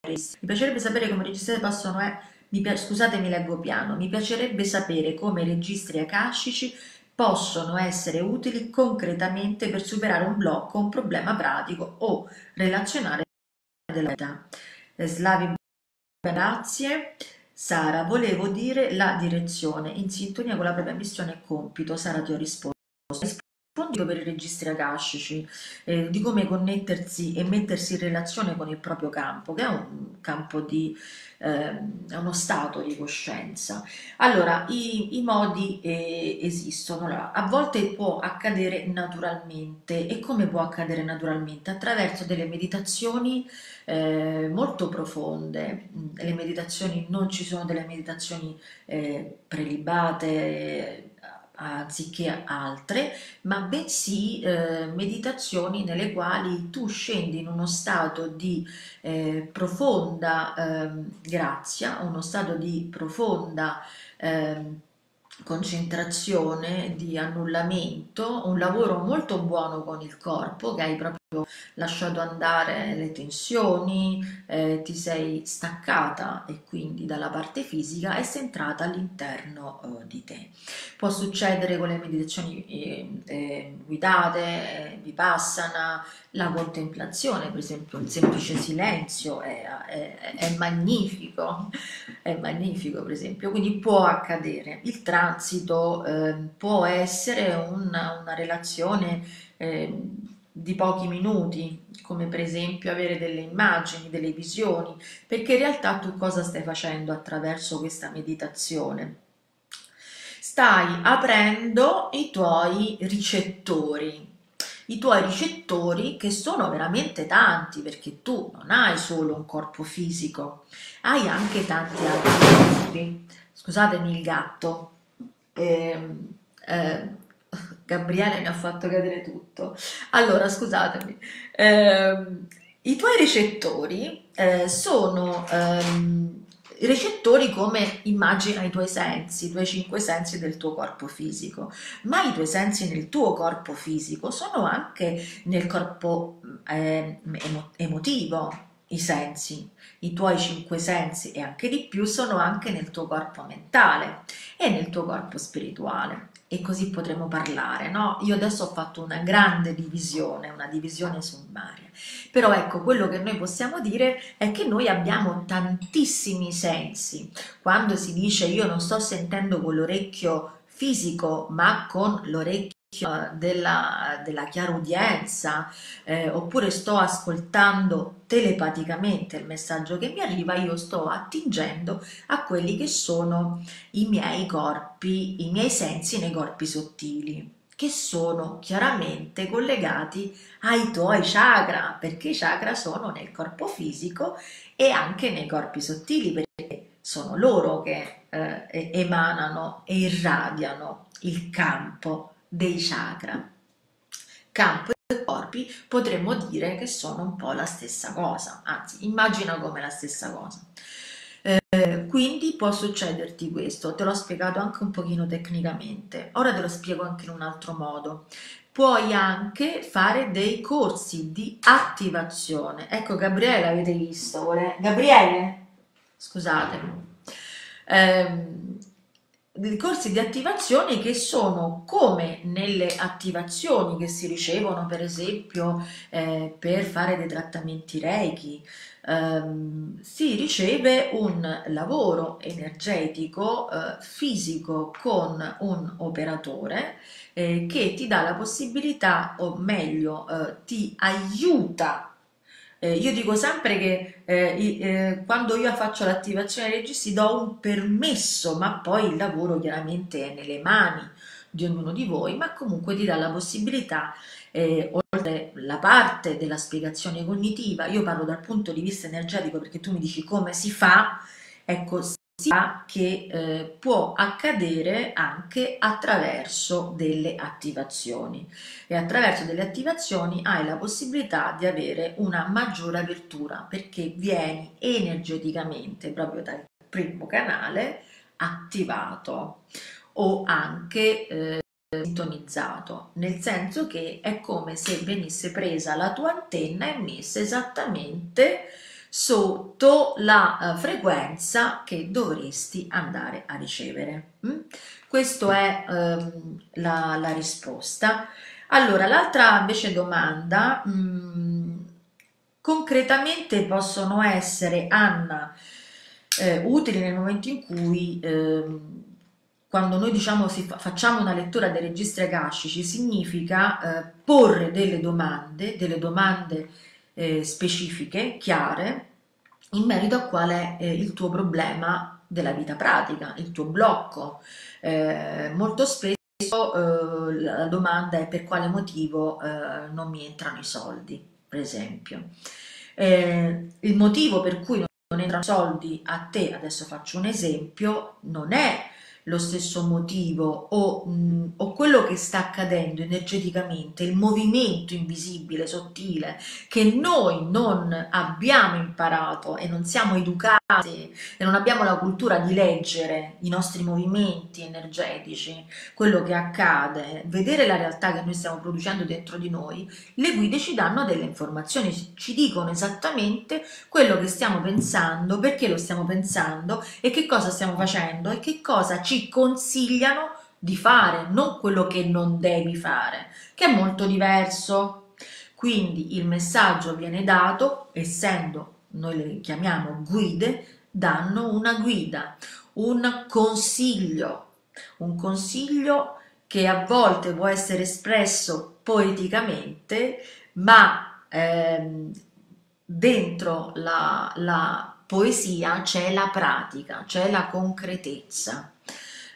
Speaker 1: registri. Mi piacerebbe sapere come i registri. Eh, mi pi- scusate, leggo piano. Mi piacerebbe sapere come i registri akashici possono essere utili concretamente per superare un blocco, un problema pratico o relazionare della vita. Slavi, grazie. Sara, volevo dire la direzione, in sintonia con la propria missione e compito. Sara ti ho risposto. Rispondi per i registri akashici, eh, di come connettersi e mettersi in relazione con il proprio campo, che è un campo di eh, uno stato di coscienza. Allora, i, i modi eh, esistono. Allora, a volte può accadere naturalmente. E come può accadere naturalmente? Attraverso delle meditazioni eh, molto profonde. Le meditazioni non ci sono delle meditazioni eh, prelibate anziché altre, ma bensì eh, meditazioni nelle quali tu scendi in uno stato di eh, profonda eh, grazia, uno stato di profonda ehm, concentrazione, di annullamento, un lavoro molto buono con il corpo che hai proprio lasciato andare le tensioni, eh, ti sei staccata e quindi dalla parte fisica e sei entrata all'interno eh, di te. Può succedere con le meditazioni eh, eh guidate, eh, vipassana, la contemplazione, per esempio il semplice silenzio è, è, è, magnifico, è magnifico per esempio, quindi può accadere. Il transito eh, può essere una, una relazione di pochi minuti, come per esempio avere delle immagini, delle visioni, perché in realtà tu cosa stai facendo attraverso questa meditazione? Stai aprendo i tuoi ricettori, i tuoi ricettori che sono veramente tanti perché tu non hai solo un corpo fisico, hai anche tanti altri corpi. Scusatemi il gatto, eh, eh, Gabriele mi ha fatto cadere tutto. Allora, scusatemi, eh, i tuoi ricettori eh, sono... Ehm, recettori come immagina i tuoi sensi, i tuoi cinque sensi del tuo corpo fisico, ma i tuoi sensi nel tuo corpo fisico sono anche nel corpo eh, emo- emotivo, i sensi, i tuoi cinque sensi e anche di più sono anche nel tuo corpo mentale e nel tuo corpo spirituale e così potremo parlare, no? Io adesso ho fatto una grande divisione, una divisione sommaria, però ecco, quello che noi possiamo dire è che noi abbiamo tantissimi sensi. Quando si dice io non sto sentendo con l'orecchio fisico, ma con l'orecchio della, della chiarudienza eh, oppure sto ascoltando telepaticamente il messaggio che mi arriva, io sto attingendo a quelli che sono i miei corpi, i miei sensi nei corpi sottili che sono chiaramente collegati ai tuoi chakra, perché i chakra sono nel corpo fisico e anche nei corpi sottili, perché sono loro che eh, emanano e irradiano il campo dei chakra. Campo e corpi potremmo dire che sono un po' la stessa cosa, anzi immagina come la stessa cosa. Eh, quindi può succederti questo, te l'ho spiegato anche un pochino tecnicamente, ora te lo spiego anche in un altro modo. Puoi anche fare dei corsi di attivazione. Ecco Gabriele, avete visto? Gabriele? Scusate. Eh, corsi di attivazione che sono come nelle attivazioni che si ricevono per esempio eh, per fare dei trattamenti reiki ehm, si riceve un lavoro energetico eh, fisico con un operatore eh, che ti dà la possibilità o meglio eh, ti aiuta eh, io dico sempre che eh, eh, quando io faccio l'attivazione dei registri do un permesso, ma poi il lavoro chiaramente è nelle mani di ognuno di voi, ma comunque ti dà la possibilità, eh, oltre la parte della spiegazione cognitiva, io parlo dal punto di vista energetico perché tu mi dici come si fa, ecco, sia che eh, può accadere anche attraverso delle attivazioni. E attraverso delle attivazioni hai la possibilità di avere una maggiore apertura perché vieni energeticamente proprio dal primo canale attivato o anche eh, sintonizzato, nel senso che è come se venisse presa la tua antenna e messa esattamente sotto la uh, frequenza che dovresti andare a ricevere. Mm? Questa è um, la, la, risposta. Allora, l'altra invece domanda, um, concretamente possono essere, Anna, eh, utili nel momento in cui... Eh, quando noi diciamo facciamo una lettura dei registri akashici significa eh, porre delle domande, delle domande eh, specifiche, chiare, in merito a qual è eh, il tuo problema della vita pratica, il tuo blocco. Eh, molto spesso eh, la domanda è per quale motivo eh, non mi entrano i soldi, per esempio. Eh, il motivo per cui non entrano i soldi a te, adesso faccio un esempio, non è lo stesso motivo o, mh, o, quello che sta accadendo energeticamente, il movimento invisibile, sottile, che noi non abbiamo imparato e non siamo educati e non abbiamo la cultura di leggere i nostri movimenti energetici, quello che accade, vedere la realtà che noi stiamo producendo dentro di noi, le guide ci danno delle informazioni, ci dicono esattamente quello che stiamo pensando, perché lo stiamo pensando e che cosa stiamo facendo e che cosa ci consigliano di fare, non quello che non devi fare, che è molto diverso. Quindi il messaggio viene dato, essendo noi le chiamiamo guide, danno una guida, un consiglio, un consiglio che a volte può essere espresso poeticamente, ma ehm, dentro la, la poesia c'è la pratica, c'è la concretezza.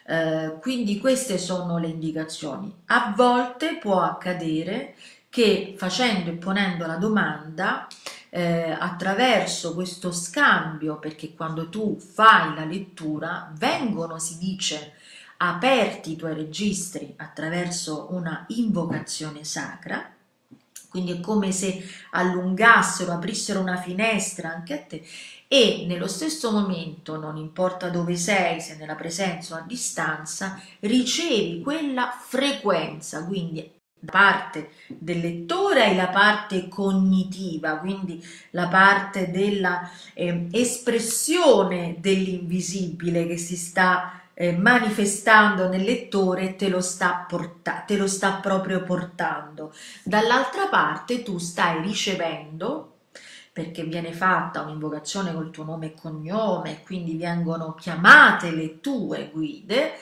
Speaker 1: Eh, quindi queste sono le indicazioni. A volte può accadere che facendo e ponendo la domanda eh, attraverso questo scambio, perché quando tu fai la lettura vengono, si dice, aperti i tuoi registri attraverso una invocazione sacra, quindi è come se allungassero, aprissero una finestra anche a te e nello stesso momento, non importa dove sei, se nella presenza o a distanza, ricevi quella frequenza, quindi la parte del lettore hai la parte cognitiva, quindi la parte della eh, espressione dell'invisibile che si sta eh, manifestando nel lettore te lo, sta porta- te lo sta proprio portando. Dall'altra parte tu stai ricevendo perché viene fatta un'invocazione col tuo nome e cognome, quindi vengono chiamate le tue guide,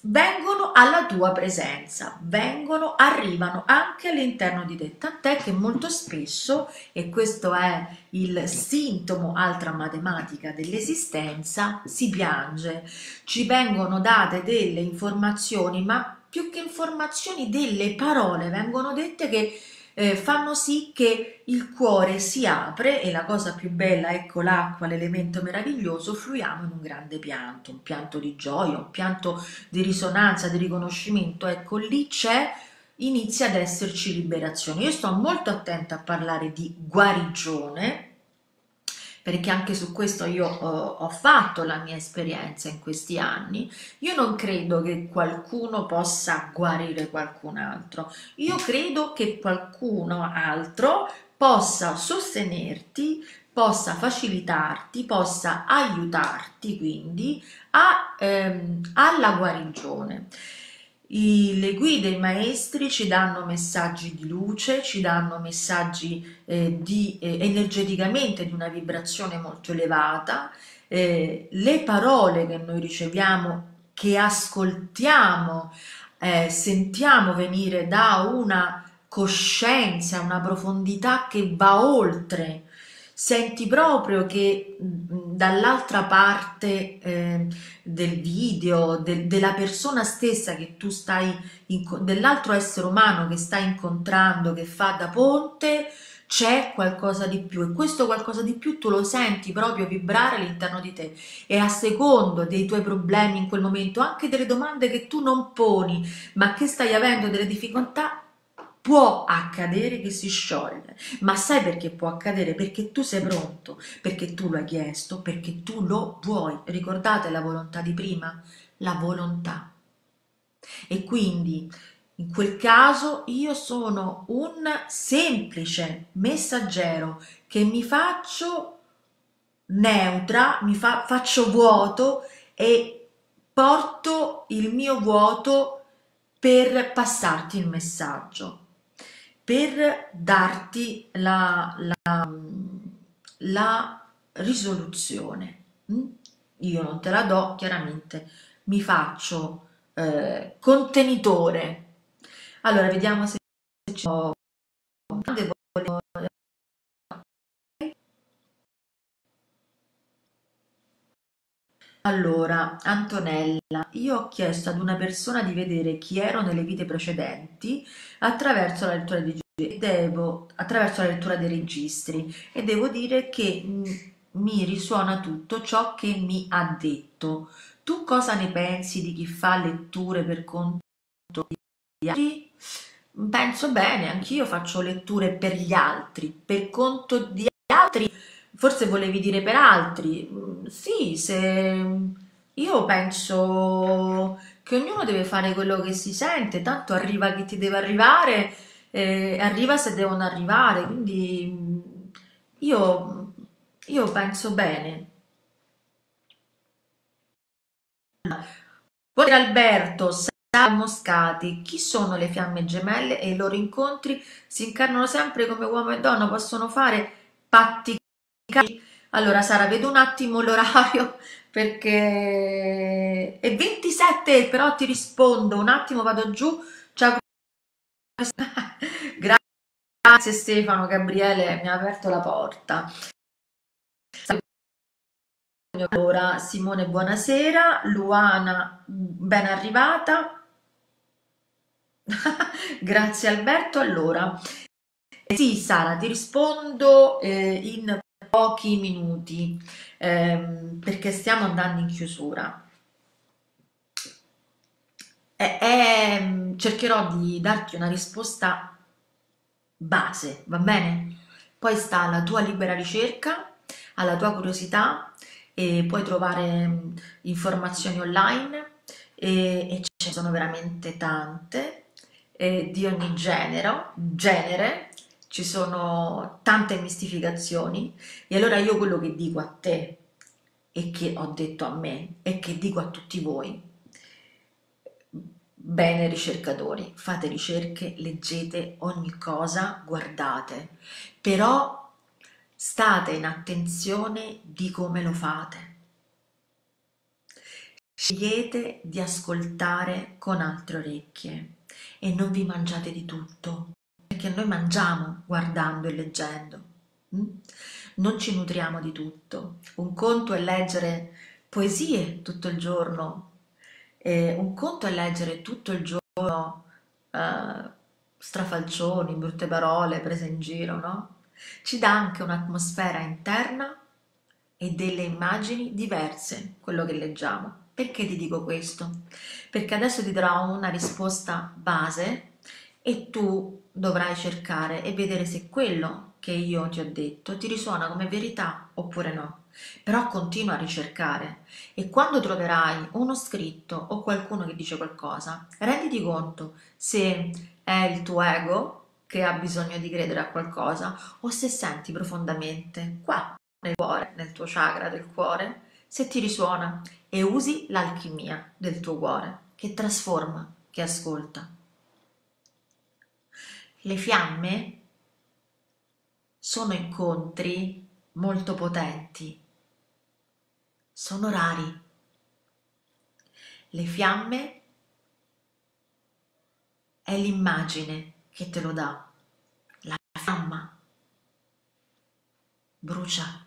Speaker 1: vengono alla tua presenza, vengono, arrivano anche all'interno di te, tant'è che molto spesso, e questo è il sintomo, altra matematica dell'esistenza, si piange, ci vengono date delle informazioni, ma più che informazioni, delle parole vengono dette che eh, fanno sì che il cuore si apre e la cosa più bella, ecco l'acqua, l'elemento meraviglioso, fluiamo in un grande pianto, un pianto di gioia, un pianto di risonanza, di riconoscimento, ecco lì c'è inizia ad esserci liberazione. Io sto molto attenta a parlare di guarigione perché anche su questo io uh, ho fatto la mia esperienza in questi anni, io non credo che qualcuno possa guarire qualcun altro, io credo che qualcuno altro possa sostenerti, possa facilitarti, possa aiutarti quindi a, ehm, alla guarigione. I, le guide, i maestri ci danno messaggi di luce, ci danno messaggi eh, di, eh, energeticamente di una vibrazione molto elevata. Eh, le parole che noi riceviamo, che ascoltiamo, eh, sentiamo venire da una coscienza, una profondità che va oltre senti proprio che dall'altra parte eh, del video, de, della persona stessa che tu stai, dell'altro essere umano che stai incontrando, che fa da ponte, c'è qualcosa di più. E questo qualcosa di più tu lo senti proprio vibrare all'interno di te. E a secondo dei tuoi problemi in quel momento, anche delle domande che tu non poni, ma che stai avendo delle difficoltà, può accadere che si scioglie, ma sai perché può accadere? Perché tu sei pronto, perché tu lo hai chiesto, perché tu lo vuoi. Ricordate la volontà di prima? La volontà. E quindi in quel caso io sono un semplice messaggero che mi faccio neutra, mi fa, faccio vuoto e porto il mio vuoto per passarti il messaggio per darti la, la, la risoluzione. Mm? Io non te la do, chiaramente mi faccio eh, contenitore. Allora, vediamo se ci sono Allora, Antonella, io ho chiesto ad una persona di vedere chi ero nelle vite precedenti attraverso la lettura di devo, attraverso la lettura dei registri e devo dire che mi risuona tutto ciò che mi ha detto. Tu cosa ne pensi di chi fa letture per conto di altri? Penso bene, anch'io faccio letture per gli altri, per conto di altri Forse volevi dire per altri? Mm, sì, se io penso che ognuno deve fare quello che si sente, tanto arriva chi ti deve arrivare, eh, arriva se devono arrivare, quindi mm, io, io penso bene. Buonasera Alberto, Sara Moscati, chi sono le fiamme gemelle e i loro incontri si incarnano sempre come uomo e donna, possono fare patti allora Sara, vedo un attimo l'orario perché è 27, però ti rispondo, un attimo vado giù. Ciao. Grazie Stefano, Gabriele mi ha aperto la porta. Allora, Simone, buonasera. Luana, ben arrivata. Grazie Alberto. Allora, sì, Sara, ti rispondo eh, in pochi minuti ehm, perché stiamo andando in chiusura. E, e, cercherò di darti una risposta base, va bene? Poi sta alla tua libera ricerca, alla tua curiosità e puoi trovare informazioni online e, e ce ne sono veramente tante eh, di ogni genere, genere ci sono tante mistificazioni e allora io quello che dico a te e che ho detto a me e che dico a tutti voi, bene ricercatori, fate ricerche, leggete ogni cosa, guardate, però state in attenzione di come lo fate. Scegliete di ascoltare con altre orecchie e non vi mangiate di tutto, perché noi mangiamo guardando e leggendo. Mm? Non ci nutriamo di tutto. Un conto è leggere poesie tutto il giorno, e un conto è leggere tutto il giorno uh, strafalcioni, brutte parole prese in giro, no? Ci dà anche un'atmosfera interna e delle immagini diverse, quello che leggiamo. Perché ti dico questo? Perché adesso ti darò una risposta base e tu dovrai cercare e vedere se quello che io ti ho detto ti risuona come verità oppure no. Però continua a ricercare e quando troverai uno scritto o qualcuno che dice qualcosa, renditi conto se è il tuo ego che ha bisogno di credere a qualcosa o se senti profondamente qua nel cuore, nel tuo chakra del cuore, se ti risuona e usi l'alchimia del tuo cuore che trasforma, che ascolta. Le fiamme sono incontri molto potenti, sono rari. Le fiamme è l'immagine che te lo dà. La fiamma brucia.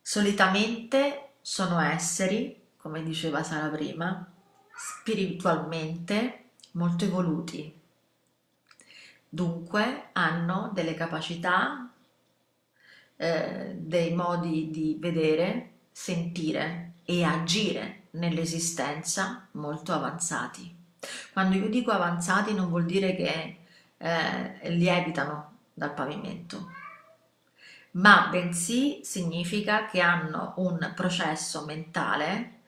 Speaker 1: Solitamente sono esseri, come diceva Sara prima, spiritualmente molto evoluti. Dunque hanno delle capacità, eh, dei modi di vedere, sentire e agire nell'esistenza molto avanzati. Quando io dico avanzati non vuol dire che eh, lievitano dal pavimento, ma bensì significa che hanno un processo mentale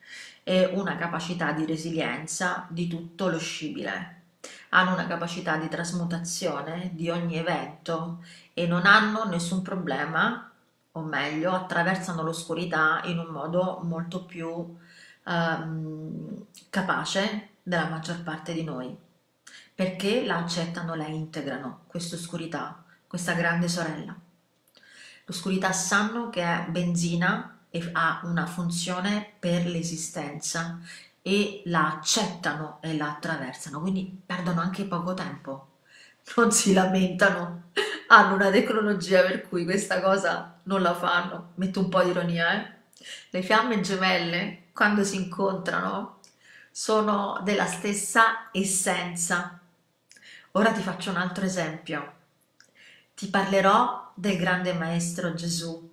Speaker 1: e una capacità di resilienza di tutto lo scibile. Hanno una capacità di trasmutazione di ogni evento e non hanno nessun problema, o meglio, attraversano l'oscurità in un modo molto più ehm, capace della maggior parte di noi, perché la accettano, la integrano, questa oscurità, questa grande sorella. L'oscurità sanno che è benzina e ha una funzione per l'esistenza e la accettano e la attraversano, quindi perdono anche poco tempo, non si lamentano, hanno una tecnologia per cui questa cosa non la fanno, metto un po' di ironia, eh? Le fiamme gemelle, quando si incontrano, sono della stessa essenza. Ora ti faccio un altro esempio. Ti parlerò del grande maestro Gesù,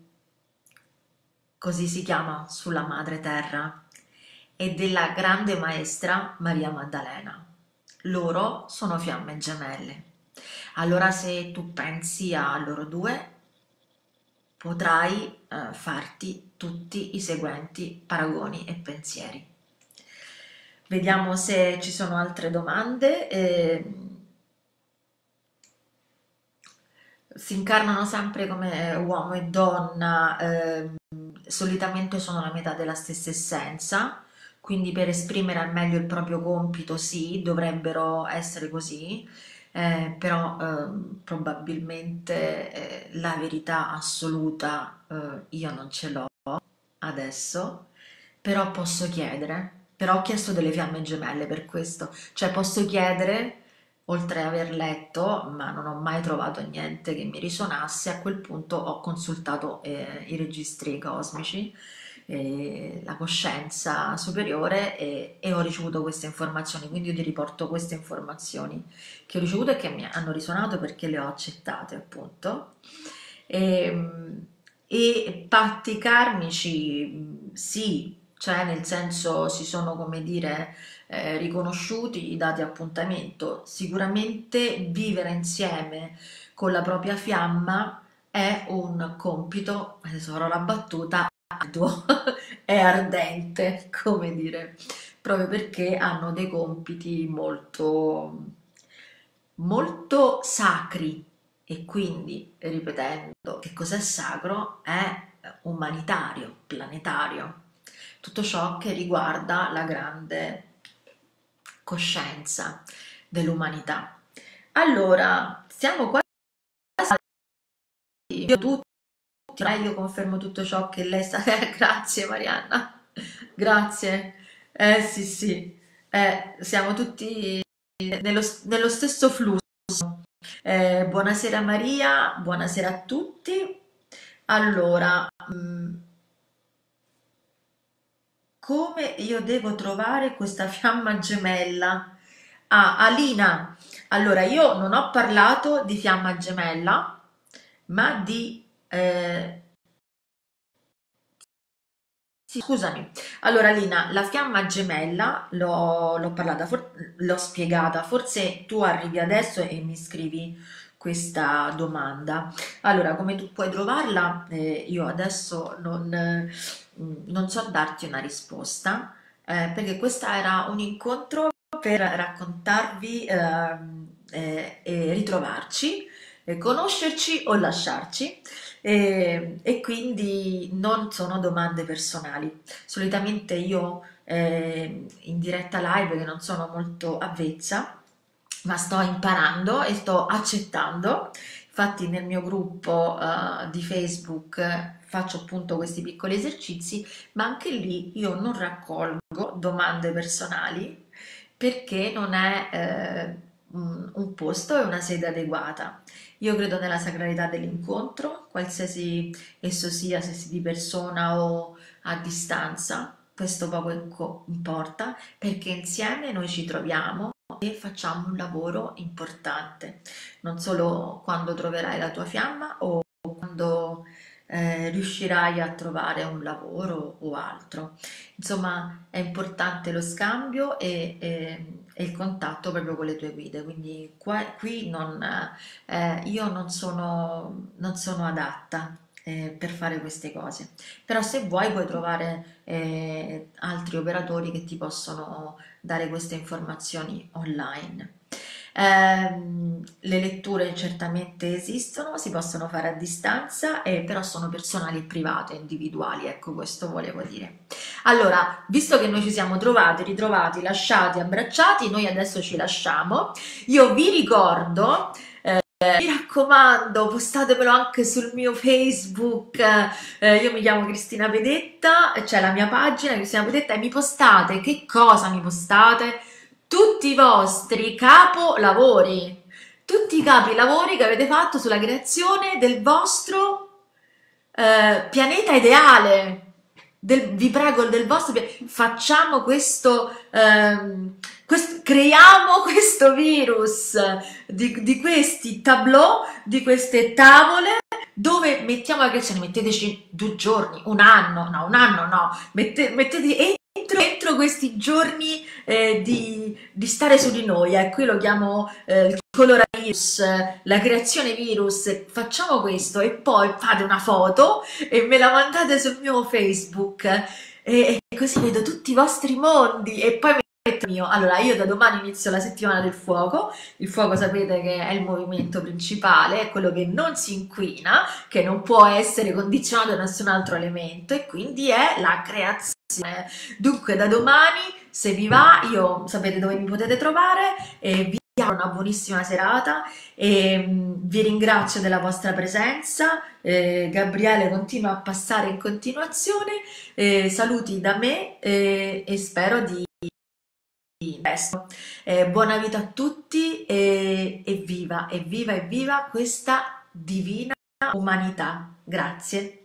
Speaker 1: così si chiama sulla madre terra, e della grande maestra Maria Maddalena. Loro sono fiamme gemelle. Allora se tu pensi a loro due, potrai eh, farti tutti i seguenti paragoni e pensieri. Vediamo se ci sono altre domande. Eh, si incarnano sempre come uomo e donna, eh, solitamente sono la metà della stessa essenza, quindi per esprimere al meglio il proprio compito sì, dovrebbero essere così, eh, però ehm, probabilmente eh, la verità assoluta eh, io non ce l'ho adesso, però posso chiedere però ho chiesto delle fiamme gemelle per questo, cioè posso chiedere, oltre ad aver letto, ma non ho mai trovato niente che mi risuonasse, a quel punto ho consultato eh, i registri cosmici, eh, la coscienza superiore e, e, ho ricevuto queste informazioni, quindi io ti riporto queste informazioni che ho ricevuto e che mi hanno risuonato perché le ho accettate appunto. E, ehm, e patti karmici, sì, cioè nel senso si sono, come dire, eh, riconosciuti i dati appuntamento. Sicuramente vivere insieme con la propria fiamma è un compito, adesso farò la battuta, arduo, è ardente, come dire, proprio perché hanno dei compiti molto, molto sacri e quindi, ripetendo, che cos'è sacro? È umanitario, planetario tutto ciò che riguarda la grande coscienza dell'umanità. Allora, siamo quasi io confermo tutto ciò che lei sta grazie Marianna. Grazie. Eh sì, sì, Eh, siamo tutti nello, nello stesso flusso. Eh, buonasera Maria, buonasera a tutti. Allora, mm, come io devo trovare questa fiamma gemella? Ah, Alina, allora io non ho parlato di fiamma gemella, ma di eh, Sì, scusami. Allora, Lina, la fiamma gemella l'ho l'ho parlata, for- l'ho spiegata. Forse tu arrivi adesso e mi scrivi questa domanda. Allora, come tu puoi trovarla? Eh, io adesso non, eh, non so darti una risposta, eh, perché questo era un incontro per raccontarvi ehm, eh, e ritrovarci, eh, conoscerci o lasciarci. E, e quindi non sono domande personali. Solitamente io eh, in diretta live, che non sono molto avvezza, ma sto imparando e sto accettando. Infatti nel mio gruppo uh, di Facebook faccio appunto questi piccoli esercizi, ma anche lì io non raccolgo domande personali perché non è eh, un posto e una sede adeguata. Io credo nella sacralità dell'incontro, qualsiasi esso sia, se sia di persona o a distanza, questo poco inco- importa, perché insieme noi ci troviamo e facciamo un lavoro importante, non solo quando troverai la tua fiamma o quando eh, riuscirai a trovare un lavoro o altro. Insomma, è importante lo scambio e, e- e il contatto proprio con le tue guide, quindi qua- qui non, eh, io non sono, non sono adatta. eh, per fare queste cose, però se vuoi puoi trovare eh, altri operatori che ti possono dare queste informazioni online. Ehm, le letture certamente esistono, si possono fare a distanza, eh, però sono personali e private, individuali, ecco questo volevo dire. Allora, visto che noi ci siamo trovati, ritrovati, lasciati, abbracciati, noi adesso ci lasciamo. Io vi ricordo mi raccomando, postatemelo anche sul mio Facebook. eh, io mi chiamo Cristina Pedetta, c'è la mia pagina Cristina Pedetta e mi postate che cosa mi postate? Tutti i vostri capolavori, tutti i capolavori che avete fatto sulla creazione del vostro eh, pianeta ideale. Del- vi prego, del vostro pianeta. Facciamo questo, ehm, quest- creiamo questo virus di, di questi tableau, di queste tavole dove mettiamo la creazione, metteteci due giorni, un anno, no, un anno no, mette, mettete entro questi giorni eh, di, di stare su di noi, ecco, io lo chiamo eh, il coloravirus, la creazione virus, facciamo questo e poi fate una foto e me la mandate sul mio Facebook. E, e così vedo tutti i vostri mondi e poi mi mio. Allora, io da domani inizio la settimana del fuoco. Il fuoco sapete che è il movimento principale, è quello che non si inquina, che non può essere condizionato da nessun altro elemento e quindi è la creazione. Dunque, da domani, se vi va, io sapete dove mi potete trovare e vi una buonissima serata e mm, vi ringrazio della vostra presenza. Eh, Gabriele continua a passare in continuazione. Eh, saluti da me eh, e spero di presto. Eh, buona vita a tutti e evviva, evviva, evviva questa divina umanità. Grazie.